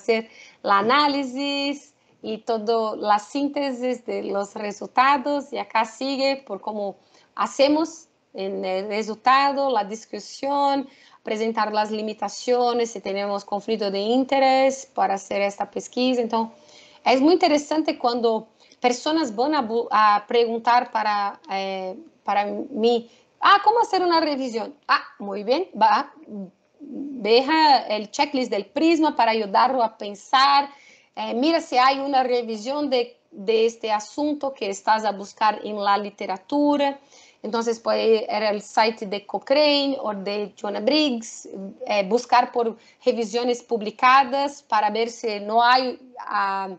análisis y toda la síntesis de los resultados. Y acá sigue por cómo hacemos en el resultado, la discusión, apresentar as limitações, se temos conflito de interesse para fazer esta pesquisa. Então, é muito interessante quando pessoas vão a, a perguntar para, eh, para mim, ah, como fazer uma revisão? Ah, muito bem, va, veja o checklist del Prisma para ajudá-lo a pensar, eh, mira se há uma revisão de, de este assunto que estás a buscar em la literatura, Entonces puede ir al site de Cochrane o de Joanna Briggs, eh, buscar por revisiones publicadas para ver si no hay uh,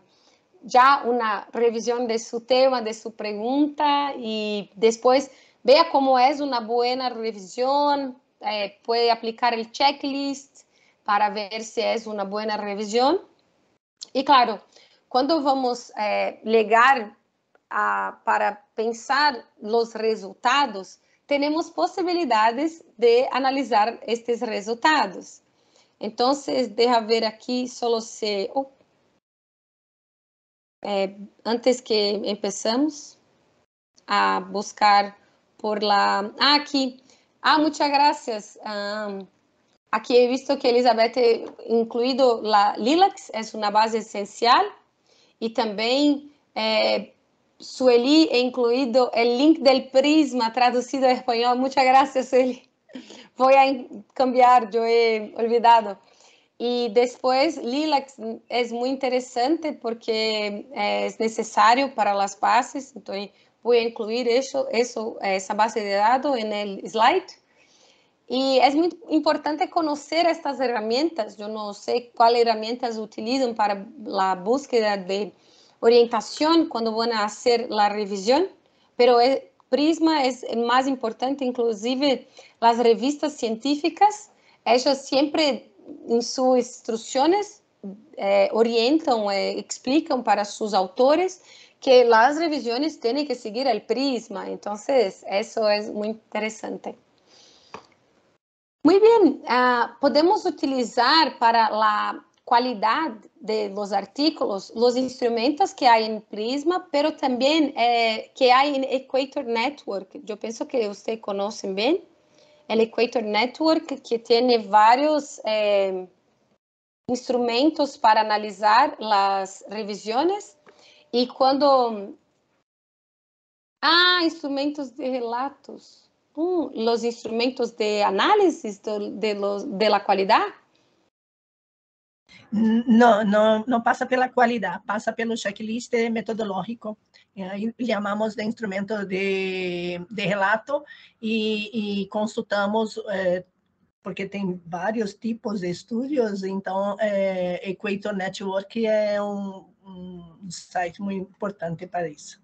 ya una revisión de su tema, de su pregunta y después vea cómo es una buena revisión, eh, puede aplicar el checklist para ver si es una buena revisión. Y claro, cuando vamos eh, llegar a, para pensar os resultados, temos possibilidades de analisar estes resultados. Então, deixa ver aqui só se... Oh. É, antes que empezamos a buscar por lá... Ah, aqui. Ah, muchas gracias. Um, aqui he visto que Elizabeth incluído la Lilacs, é uma base essencial, e também eh, Sueli he incluído o link del Prisma traduzido em espanhol. Muchas gracias, Sueli. Vou a cambiar, eu he olvidado. E depois, Lilacs é muito interessante porque é necessário para as bases, então vou incluir isso, isso, essa base de dados no slide. E é muito importante conhecer estas ferramentas. Eu não sei quais ferramentas utilizam para a búsqueda de orientação quando vão fazer a revisão, mas Prisma é mais importante, inclusive as revistas científicas, elas sempre em suas instruções eh, orientam, eh, explicam para seus autores que as revisões têm que seguir o prisma. Então, isso é muito interessante. Muito bem, uh, podemos utilizar para a qualidade de los artículos os instrumentos que há em Prisma, pero também eh, que há em Equator Network. Eu penso que vocês conhecem bem el Equator Network, que tem vários eh, instrumentos para analisar as revisões. E quando. Ah, instrumentos de relatos. Hum, os instrumentos de análise de, de, los, de la? Não, não, não passa pela qualidade, passa pelo checklist metodológico. Chamamos de instrumento de, de relato e, e consultamos, é, porque tem vários tipos de estudos, então é, Equator Network é um, um site muito importante para isso.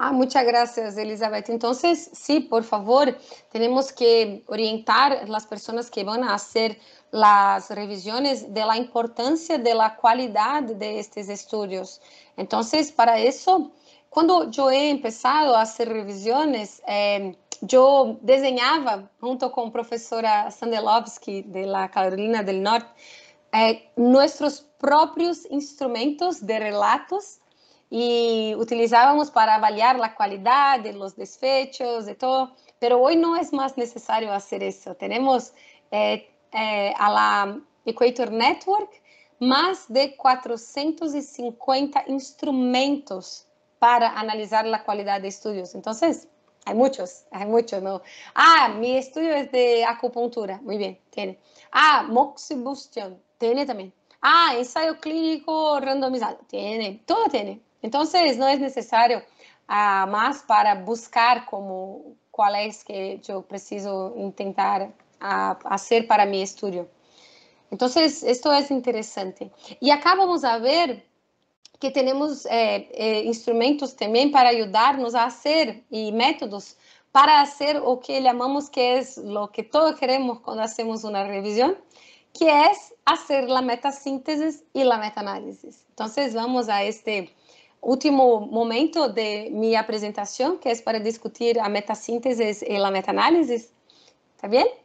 Ah, muchas gracias, Elizabeth. Entonces, sí, por favor, tenemos que orientar a las personas que van a hacer las revisiones de la importancia de la calidad de estos estudios. Entonces, para eso, cuando yo he empezado a hacer revisiones, eh, yo diseñaba junto con profesora Sandelovsky de la Carolina del Norte eh, nuestros propios instrumentos de relatos y utilizábamos para avaliar la calidad de los desfechos, de todo, pero hoy no es más necesario hacer eso. Tenemos eh, eh, a la Equator Network más de 450 instrumentos para analizar la calidad de estudios. Entonces, hay muchos, hay muchos, ¿no? Ah, mi estudio es de acupuntura. Muy bien, tiene. Ah, moxibustión, tiene también. Ah, ensayo clínico randomizado, tiene, todo tiene. Entonces, no es necesario uh, más para buscar como cuál es que yo preciso intentar uh, hacer para mi estudio. Entonces, esto es interesante. Y acá vamos a ver que temos eh, eh, instrumentos também para ajudar-nos a fazer e métodos para fazer o que chamamos que é o que todos queremos quando hacemos uma revisão, que é fazer a metassíntese e a meta-análise. Então, vamos a este último momento de minha apresentação, que é para discutir a metassíntese e a meta-análise. Tá bem?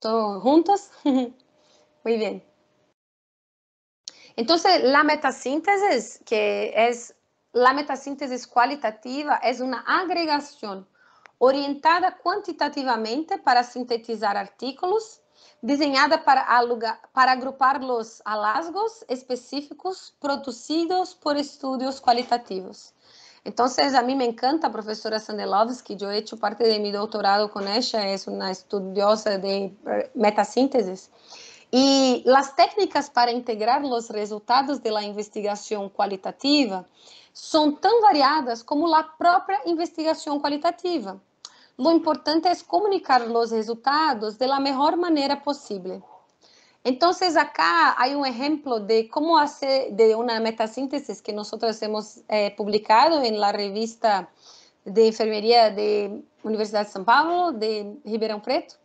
¿Todos juntos? Muito bem. Então, a metasíntesis, que é a metasíntesis qualitativa, é uma agregação orientada quantitativamente para sintetizar artículos diseñada para, alugar, para agrupar los hallazgos específicos produzidos por estudios qualitativos. Entonces, a mí me encanta, profesora Sandelovsky, yo he hecho parte de mi doctorado con ella, es una estudiosa de metasíntesis. Y las técnicas para integrar los resultados de la investigación cualitativa son tan variadas como la propia investigación cualitativa. Lo importante é comunicar os resultados de la mejor maneira possível. Então, acá há um exemplo de como fazer de uma metasíntese que nós hemos eh, publicado em la revista de enfermería de Universidade de São Paulo, de Ribeirão Preto,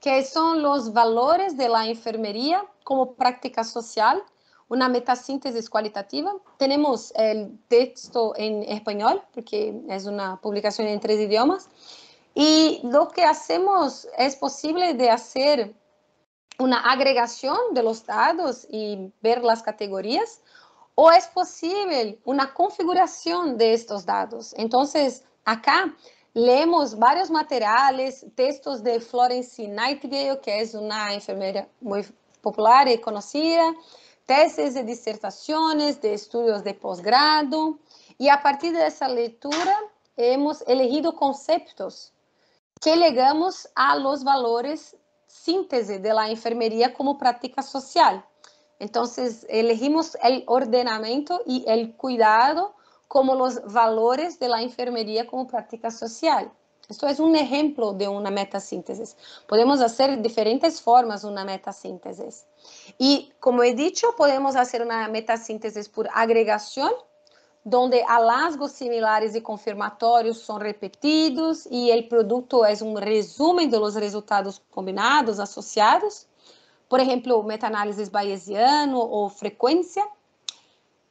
que são os valores de la enfermería como prática social, uma metasíntese qualitativa. Temos o texto em espanhol, porque é uma publicação em três idiomas, Y lo que hacemos es posible de hacer una agregación de los datos y ver las categorías, o es posible una configuración de estos datos. Entonces, acá leemos varios materiales, textos de Florence Nightingale, que es una enfermera muy popular y conocida, tesis de disertaciones, de estudios de posgrado, y a partir de esa lectura hemos elegido conceptos que ligamos a los valores síntese de la enfermería como práctica social. Entonces, elegimos el ordenamiento y el cuidado como los valores de la enfermería como práctica social. Esto es un ejemplo de una metasíntesis. Podemos hacer diferentes formas una metasíntesis. Y como he dicho, podemos hacer una metasíntesis por agregación, donde hallazgos similares y confirmatorios son repetidos y el producto es un resumen de los resultados combinados asociados. Por ejemplo, metaanálisis bayesiano o frecuencia.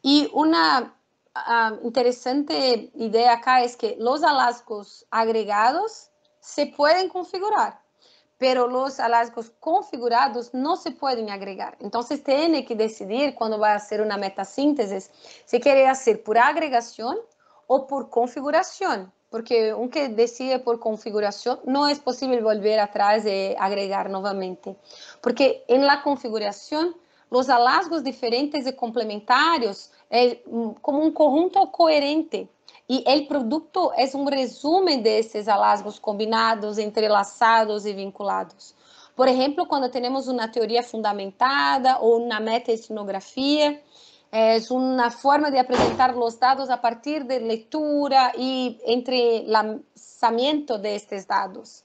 Y una uh, interesante idea acá es que los hallazgos agregados se pueden configurar pero los hallazgos configurados no se pueden agregar. Entonces tiene que decidir cuando va a hacer una metasíntesis si quiere hacer por agregación o por configuración, porque aunque decide por configuración, no es posible volver atrás y agregar nuevamente, porque en la configuración los hallazgos diferentes y complementarios es como un conjunto coherente e o produto é um resumo desses hallazgos combinados, entrelaçados e vinculados. Por exemplo, quando temos uma teoria fundamentada ou uma meta-etnografia, é uma forma de apresentar os dados a partir de leitura e entrelaçamento destes dados.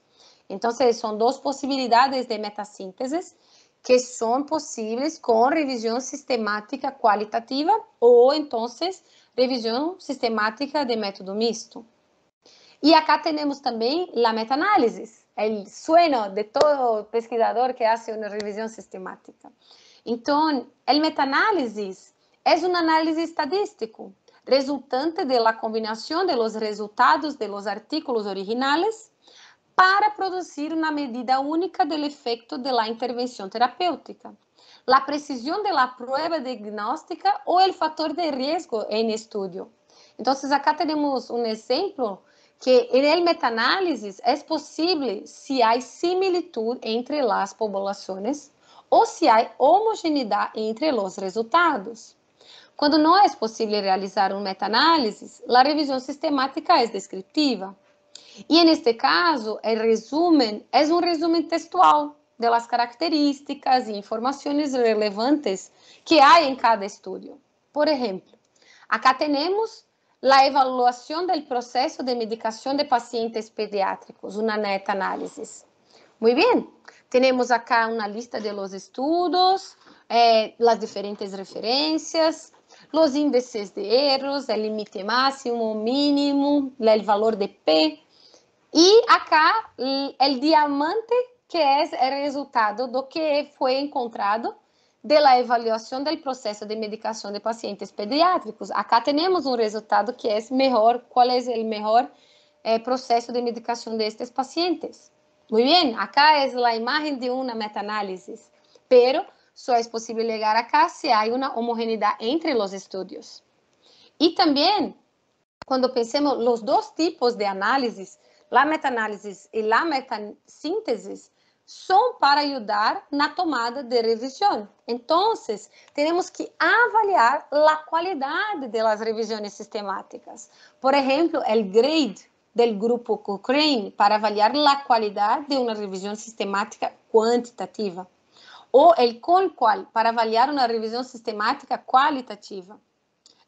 Então, são duas possibilidades de metassíntese que são possíveis com revisão sistemática qualitativa ou, então, revisão sistemática de método misto. E acá temos também a meta-análise, o sueño de todo pesquisador que hace uma revisão sistemática. Então, o meta-análise é um análise estadístico, resultante de la combinação de los resultados de los artículos originales para produzir uma medida única do efeito de la intervenção terapêutica la precisión de la prueba diagnóstica o el factor de riesgo en estudio. Entonces, acá tenemos un ejemplo que en el metaanálisis es posible si hay similitud entre las poblaciones ou se há homogeneidade entre os resultados. Quando não é possível realizar um meta-análise, a revisão sistemática é descritiva. E, neste caso, o resumen é um resumen textual, de características e informações relevantes que há em cada estudo. Por exemplo, acá temos a evaluação do processo de medicação de pacientes pediátricos, uma meta-análise. Muito bem, temos acá uma lista de los estudos, eh, as diferentes referências, os índices de erros, o limite máximo, mínimo, o valor de P. E acá, o diamante que é o resultado do que foi encontrado da avaliação do processo de medicação de pacientes pediátricos. Acá temos um resultado que é melhor, qual é o melhor eh, de medicação destes pacientes. Muito bem, acá é a imagem de uma meta-análise, pero só é possível chegar acá se há uma homogeneidade entre os estudos. E também, quando pensemos os dois tipos de análises, a meta-análise e a meta-síntese, são para ajudar na tomada de revisão. Então, temos que avaliar a qualidade das revisões sistemáticas. Por exemplo, o grade do grupo Cochrane para avaliar a qualidade de uma revisão sistemática quantitativa, ou o CONQUAL para avaliar uma revisão sistemática qualitativa.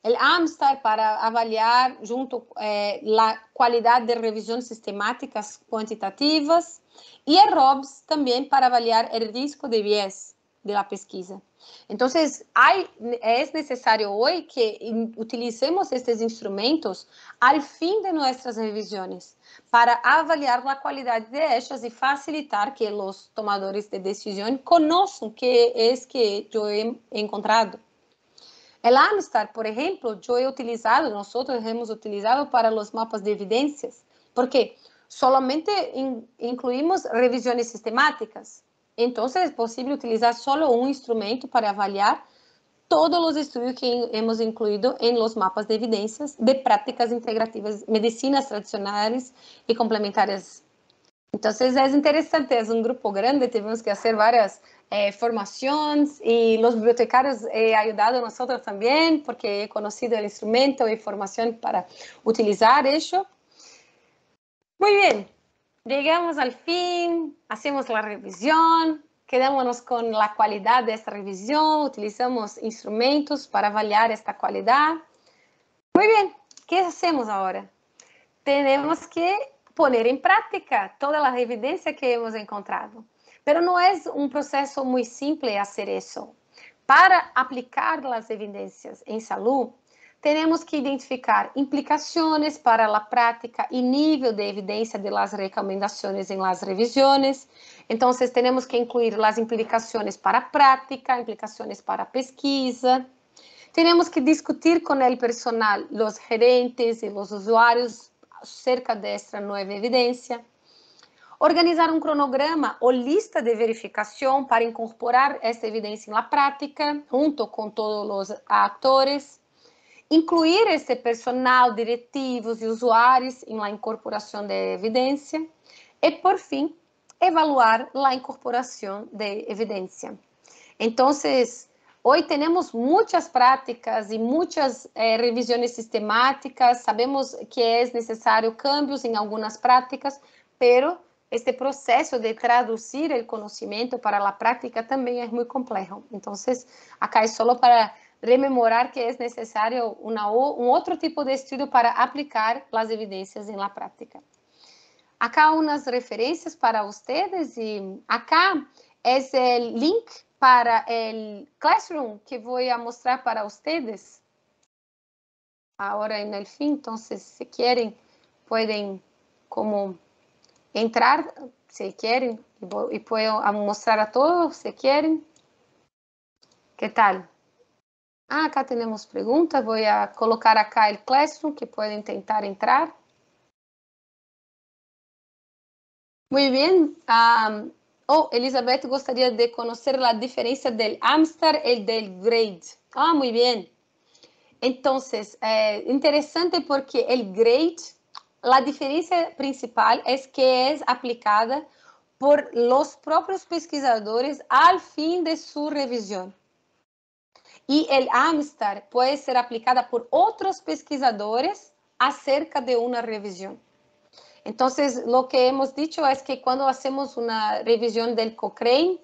O AMSTAR para avaliar junto eh, a qualidade de revisões sistemáticas quantitativas e a ROBS também para avaliar o risco de viés da pesquisa. Então, é necessário hoje que utilicemos estes instrumentos ao fim de nossas revisões, para avaliar a qualidade de estas e facilitar que os tomadores de decisão conheçam que é que eu he encontrado. El Amstar, por exemplo, eu he utilizado, nós hemos utilizado para os mapas de evidências. ¿Por quê? solamente in, revisões sistemáticas. Então, é possível utilizar só um instrumento para avaliar todos os estudos que hemos incluído em los mapas de evidências de práticas integrativas, medicinas tradicionais e complementares. Então, é interessante, é um grupo grande, tivemos que fazer várias eh, formações e os bibliotecários han ajudado a nós também, porque he conhecido o instrumento e formação para utilizar isso. Muito bem, chegamos ao fim, hacemos a revisão, quedémonos con la calidad de esta revisión, utilizamos instrumentos para avaliar esta calidad. Muy bien, ¿qué hacemos ahora? Tenemos que poner en práctica todas las evidencias que hemos encontrado. Pero no es un proceso muy simple hacer eso. Para aplicar las evidencias en salud, tenemos que identificar implicaciones para la práctica y nivel de evidencia de las recomendaciones en las revisiones. Entonces, tenemos que incluir las implicaciones para práctica, implicaciones para pesquisa. Tenemos que discutir con el personal, los gerentes y los usuarios acerca de esta nueva evidencia. Organizar um cronograma ou lista de verificação para incorporar esta evidência na prática, junto com todos os atores. Incluir esse personal, diretivos e usuários la incorporação de evidência. E, por fim, evaluar a incorporação de evidência. Então, hoje temos muitas práticas e muitas eh, revisões sistemáticas, sabemos que é necessário cambios em algumas práticas, pero este processo de traduzir o conhecimento para a prática também é muito complexo. Então, acá é só para rememorar que é necessário uma, um outro tipo de estudo para aplicar as evidências em la prática. Acá umas referências para vocês e acá é o link para o Classroom que vou mostrar para vocês agora no fim. Então, se querem, podem como entrar, se querem, e posso mostrar a todos, se querem. Que tal? Ah, acá temos perguntas. Vou colocar acá o Classroom, que podem tentar entrar. Muito bem. Um, oh, Elizabeth gostaria de conhecer a diferença do Amstar e do Grade. Ah, muito bem. Então, é interessante porque o Grade, a diferença principal é que é aplicada por los próprios pesquisadores al fim de sua revisão e el Amstar pode ser aplicada por outros pesquisadores acerca de uma revisão. Então, o que hemos dicho é que quando hacemos uma revisão del Cochrane,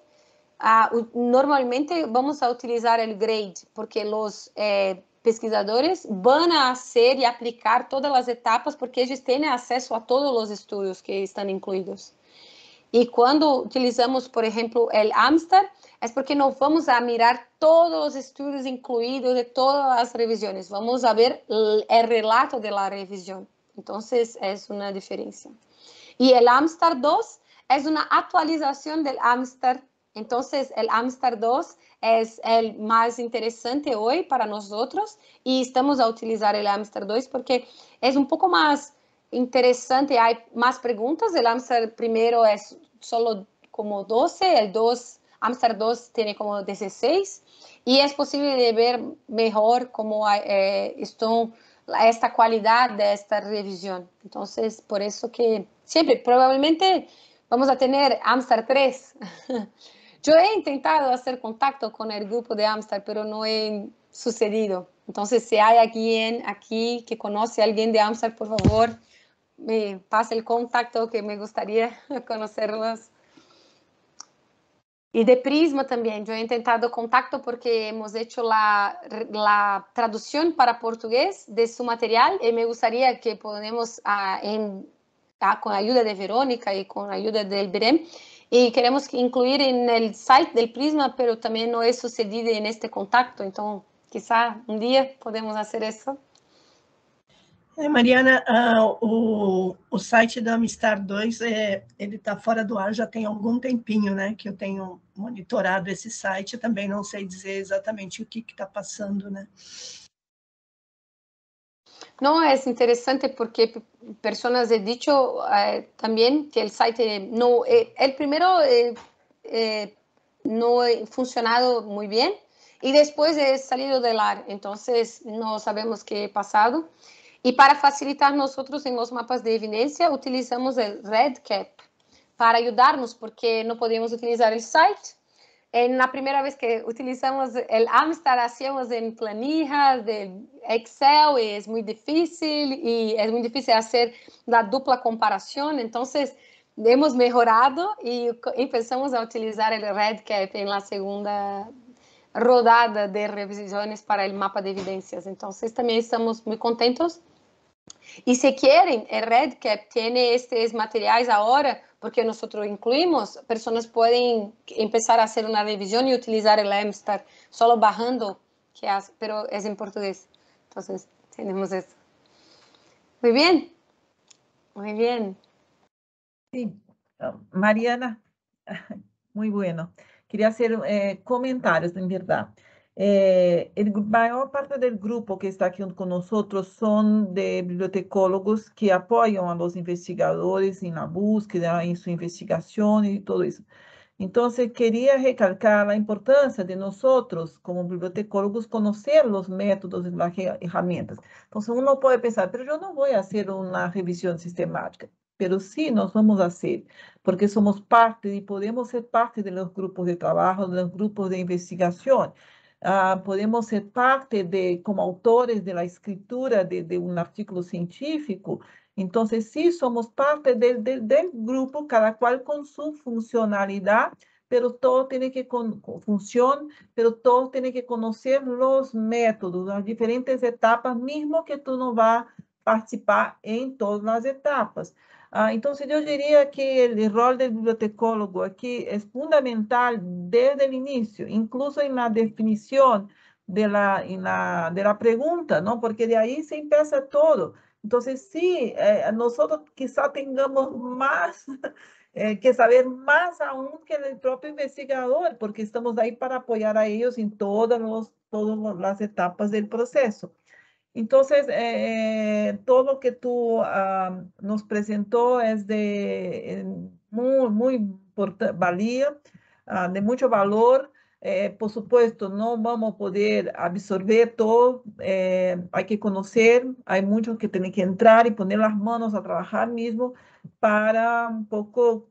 uh, normalmente vamos a utilizar el grade, porque os eh, pesquisadores vão a fazer e aplicar todas as etapas, porque eles têm acesso a todos os estudos que estão incluídos. E quando utilizamos, por exemplo, o Amstar, é porque não vamos a mirar todos os estudos incluídos de todas as revisões, vamos ver o relato da revisão. Então, é uma diferença. E o Amstar 2 é uma atualização do Amstar. Então, o Amstar 2 é o mais interessante hoje para nós e estamos a utilizar o Amstar 2 porque é um pouco mais interessante, há mais perguntas. O Amstar primeiro é só como 12, o 2 Amstar 2 tem como 16 e é possível de ver melhor como eh, estão esta qualidade desta revisão. Então, por isso que sempre, provavelmente, vamos a ter Amstar 3. Eu he tentado fazer contato com o grupo de Amstar, mas não é sucedido. Então, se há alguém aqui que conhece alguém de Amstar, por favor, me passe o contato que me gostaria conhecê-los y de Prisma también. Yo he intentado contacto porque hemos hecho la, la traducción para portugués de su material y me gustaría que podamos, uh, en, uh, con ayuda de Verónica y con ayuda del BEREM, y queremos incluir el site del Prisma, pero también no he sucedido en este contacto, entonces quizá un día podemos hacer eso. É, Mariana, uh, o, o site da Amistar 2, é, ele está fora do ar já tem algum tempinho, né? Que eu tenho monitorado esse site, também não sei dizer exatamente o que está passando, né? No, es interesante porque personas he dicho eh, también que el site no, eh, el primero eh, eh, no ha funcionado muy bien y después he salido del ar, entonces no sabemos qué ha pasado. Y para facilitar nosotros en los mapas de evidencia utilizamos el RedCap para ayudarnos porque no podíamos utilizar el site en la primera vez que utilizamos el Amstrad, hacíamos en planillas de Excel y es muy difícil y es muy difícil hacer la dupla comparación. Entonces, hemos mejorado y empezamos a utilizar el RedCap en la segunda rodada de revisiones para el mapa de evidencias. Entonces, también estamos muy contentos. Y si quieren, el RedCap tiene estos materiales ahora porque nosotros incluimos, personas pueden empezar a hacer una revisión y utilizar el Amstrad solo bajando, que pero es en portugués. Entonces, tenemos eso. Muy bien, muy bien. Sí, Mariana, muy bueno. Quería hacer eh, comentarios, en verdad. Eh, el mayor parte del grupo que está aquí con nosotros son de bibliotecólogos que apoyan a los investigadores en la búsqueda, en su investigación y todo eso. Entonces, quería recalcar la importancia de nosotros, como bibliotecólogos, conocer los métodos y las herramientas. Entonces, uno puede pensar, pero yo no voy a hacer una revisión sistemática. Pero sí, nos vamos a hacer, porque somos parte y podemos ser parte de los grupos de trabajo, de los grupos de investigación. Uh, podemos ser parte de, como autores de escritura de, de, un artículo científico. Entonces, sí, somos parte de, del grupo, cada cual con su funcionalidad, pero todo tiene que, con, con función, pero todo tiene que conocer los métodos, las diferentes etapas, mismo que tú no vas participar en todas las etapas. Ah, entonces, yo diría que el rol del bibliotecólogo aquí es fundamental desde el inicio, incluso en la definición de la, en la, de la pregunta, ¿no? Porque de ahí se empieza todo. Entonces, sí, eh, nosotros quizá tengamos más eh, que saber más aún que el propio investigador, porque estamos ahí para apoyar a ellos en todas, los, todas las etapas del proceso. Entonces, eh, todo lo que tú nos presentó es de eh, muy, muy valía, uh, de mucho valor. Eh, por supuesto, no vamos a poder absorber todo, hay que conocer, hay muchos que tienen que entrar y poner las manos a trabajar mismo para un poco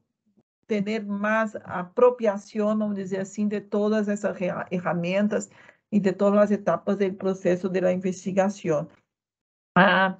tener más apropiación, vamos a decir así, de todas esas herramientas y de todas las etapas del proceso de la investigación. Ah,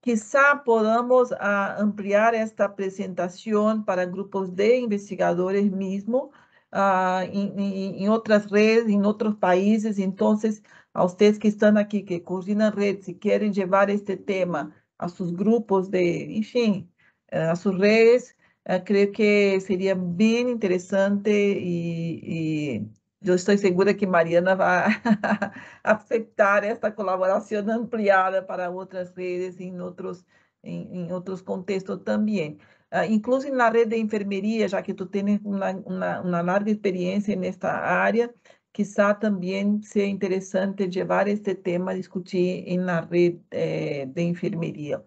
quizá podamos ah, ampliar esta presentación para grupos de investigadores mismos ah, en, en, otras redes, en otros países. Entonces, a ustedes que están aquí, que coordinan red, si quieren llevar este tema a sus grupos de, en fin, eh, a sus redes, eh, creo que sería bien interesante y, y eu estou segura que Mariana vai aceitar esta colaboração ampliada para outras redes em outros, em, em outros contextos também. Uh, na rede de enfermeria, já que tu tens uma, uma, uma larga experiência nesta área, quizá também seja interessante levar este tema a discutir na rede eh, de enfermeria.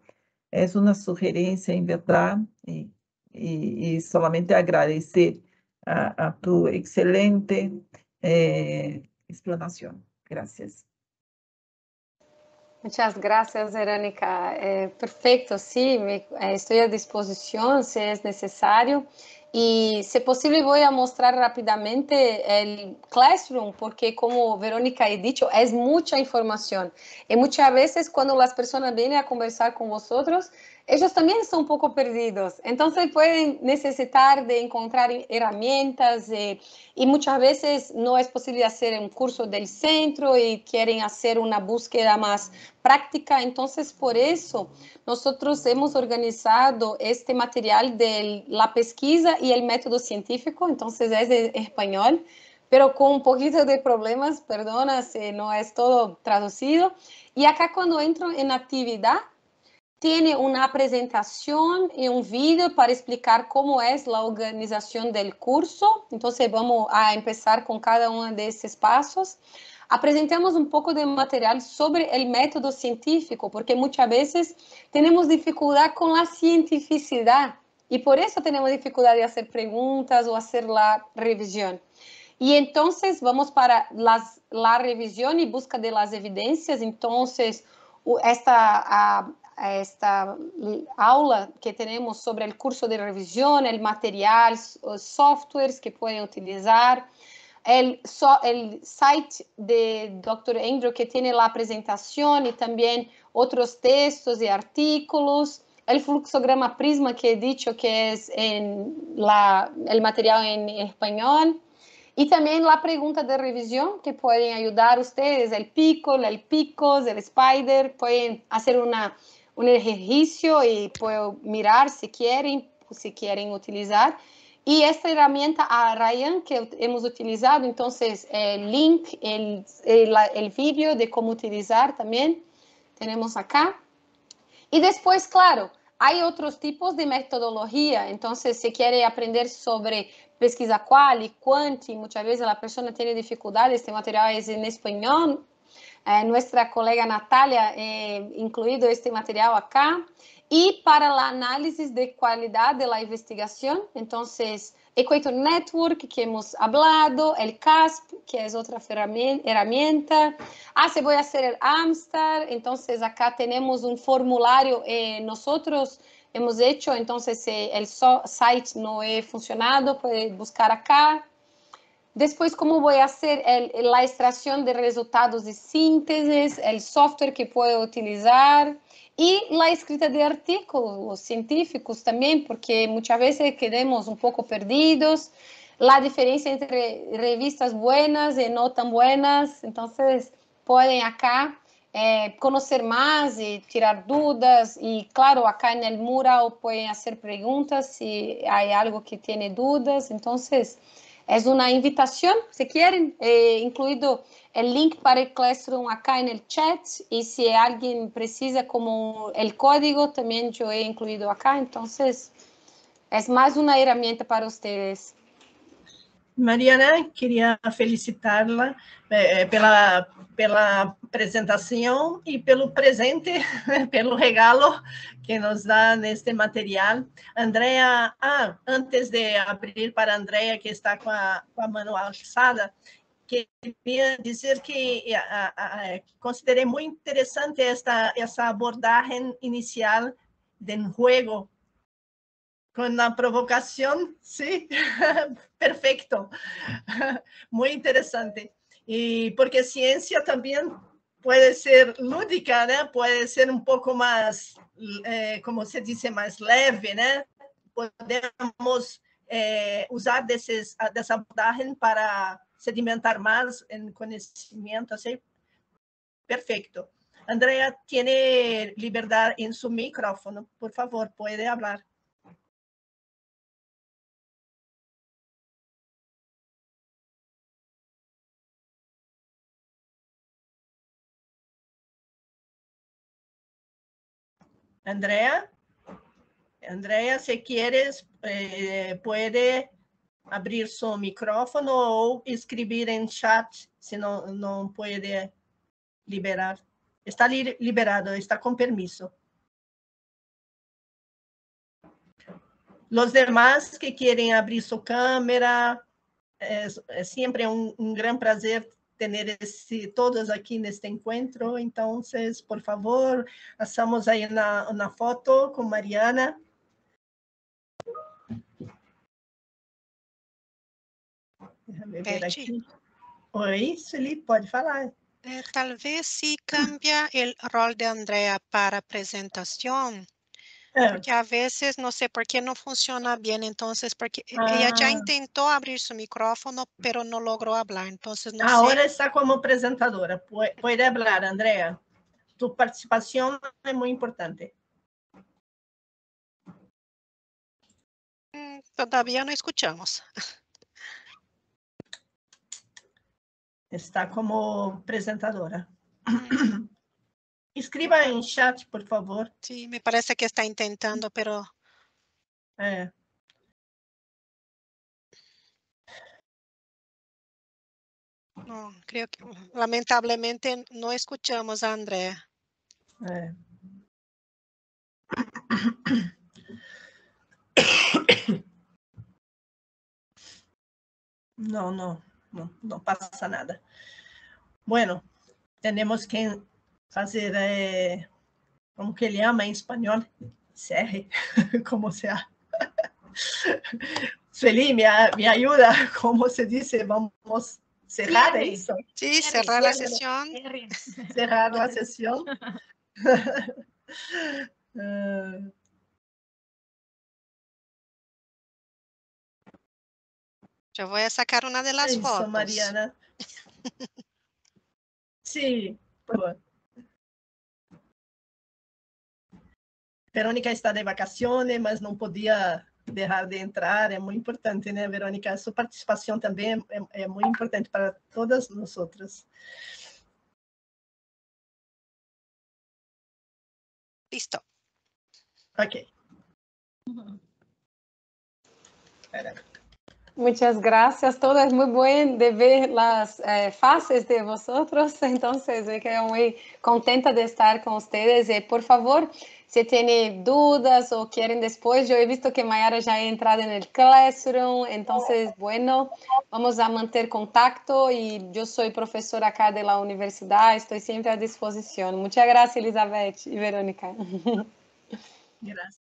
É uma sugerência, em verdade, e, e, e somente agradecer a, a tu excelente eh. Gracias. Muchas gracias, Verónica. Eh, perfecto, sí, me, eh, estoy a disposición si es necesario. Y si posible voy a mostrar rápidamente el Classroom, porque como Verónica ha dicho, es mucha información. Y muchas veces cuando las personas vienen a conversar con vosotros, ellos también están un poco perdidos. Entonces pueden necesitar de encontrar herramientas eh, y muchas veces no es posible hacer un curso del centro y quieren hacer una búsqueda más práctica. Entonces por eso nosotros hemos organizado este material de la pesquisa y el método científico. Entonces es de español pero con un poquito de problemas, perdona si no es todo traducido. Y acá cuando entro en actividad, tiene una presentación y un video para explicar cómo es la organización del curso. Entonces vamos a empezar con cada uno de estos pasos. apresentamos um pouco de material sobre o método científico, porque muitas vezes temos dificuldade com a cientificidade e por isso temos dificuldade de fazer perguntas ou fazer a revisão. E então vamos para la revisión y busca de las evidencias. Entonces, esta, a, esta aula que temos sobre o curso de revisión, el material, os softwares que podem utilizar, el, so, el site de Dr. Andrew que tem a apresentação e também outros textos e artículos, o fluxograma Prisma que he dicho que é o material em espanhol, e também a pergunta de revisão que podem ajudar vocês, o pico, o picos, o spider, podem fazer uma, um exercício e podem mirar se querem, se querem utilizar. E esta ferramenta, a Ryan, que hemos utilizado, então, el link, el vídeo de como utilizar também, temos acá. E depois, claro, há outros tipos de metodologia, então, se quer aprender sobre pesquisa quali, quanti, muitas vezes a pessoa tem dificuldades, este material é em espanhol. Eh, nossa colega Natália eh, incluído este material acá. E para a análise de qualidade da investigação, então, Equator Network, que hemos hablado, el CASP, que é outra ferramenta. Ah, se vou fazer o Amstar, então, acá temos um formulário, eh, nosotros hemos hecho, entonces si el site no he funcionado, puede buscar acá. Después, cómo voy a hacer el, la extracción de resultados de síntesis, el software que puedo utilizar y la escrita de artículos científicos también, porque muchas veces quedamos un poco perdidos. La diferencia entre revistas buenas y no tan buenas, entonces pueden acá é, conhecer mais e tirar dúvidas. E, claro, acá no mural podem fazer perguntas se há algo que tem dúvidas. Então, é uma invitação, se querem, é incluído o link para o Classroom acá no chat. E se alguém precisa como o código, também eu he incluído acá. Então, é mais uma ferramenta para vocês. Mariana, queria felicitá-la é, pela, pela apresentação e pelo presente, pelo regalo que nos dá neste material. Andrea, ah, antes de abrir para Andrea, que está com a, com a mão alçada, queria dizer que a, a, a, considerei muito interessante esta, essa abordagem inicial de jogo con la provocación, sí, perfecto, muy interesante. Y porque ciencia también puede ser lúdica, ¿no? Puede ser un poco más, eh, como se dice, más leve, ¿no? Podemos eh, usar desses, dessa abordagem para sedimentar mais em conhecimento, assim. Perfeito. Andrea, tiene liberdade em seu micrófono. Por favor, pode falar. Andrea, Andrea, se quieres, eh, puede abrir su micrófono o escribir en chat si no, no puede liberar. Está li liberado, está con permiso. Los demás que quieren abrir su cámara, es, es siempre un, un gran placer ter esse, todos aqui neste encontro. Então, por favor, estamos aí na, na foto com Mariana. Oi, Sueli, pode falar. Eh, talvez se cambia o rol de Andrea para apresentação. Porque a vezes, não sei por que não funciona bem, então, porque ah. ela já tentou abrir seu micrófono, mas não logrou falar, então não Agora está como apresentadora, pode falar, Andrea. Tu participação é muito importante. Hum, todavía não escuchamos. Está como apresentadora. Hum. Escriba em chat, por favor. Sí, me parece que está intentando, pero... É. No, creo que lamentablemente no escuchamos a Andrea. É. No, no, no, no pasa nada. Bueno, tenemos que hacer, eh, como que ele ama em espanhol? Cerre, como sea. Sueli, me, me ayuda, como se dice, vamos cerrar Cierre. eso. Sí, cerrar la sesión. Cerrar la sesión. Eh, Yo voy a sacar una de las isso, fotos. Mariana. Sim, por favor. Verônica está de vacaciones, mas não podia deixar de entrar. É muito importante, né, Verônica? A sua participação também é, é muito importante para todas nós outras. Listo. Ok. Espera. Muchas gracias. Todo es muy bueno de ver las eh, faces de vosotros. Entonces, me quedo muy contenta de estar con ustedes. Y por favor, si tienen dudas o quieren después, yo he visto que Mayara ya ha entrado en el Classroom. Entonces, bueno, vamos a mantener contacto. Y yo soy profesora acá de la universidad. Estoy siempre a disposición. Muchas gracias, Elizabeth y Verónica. Graças.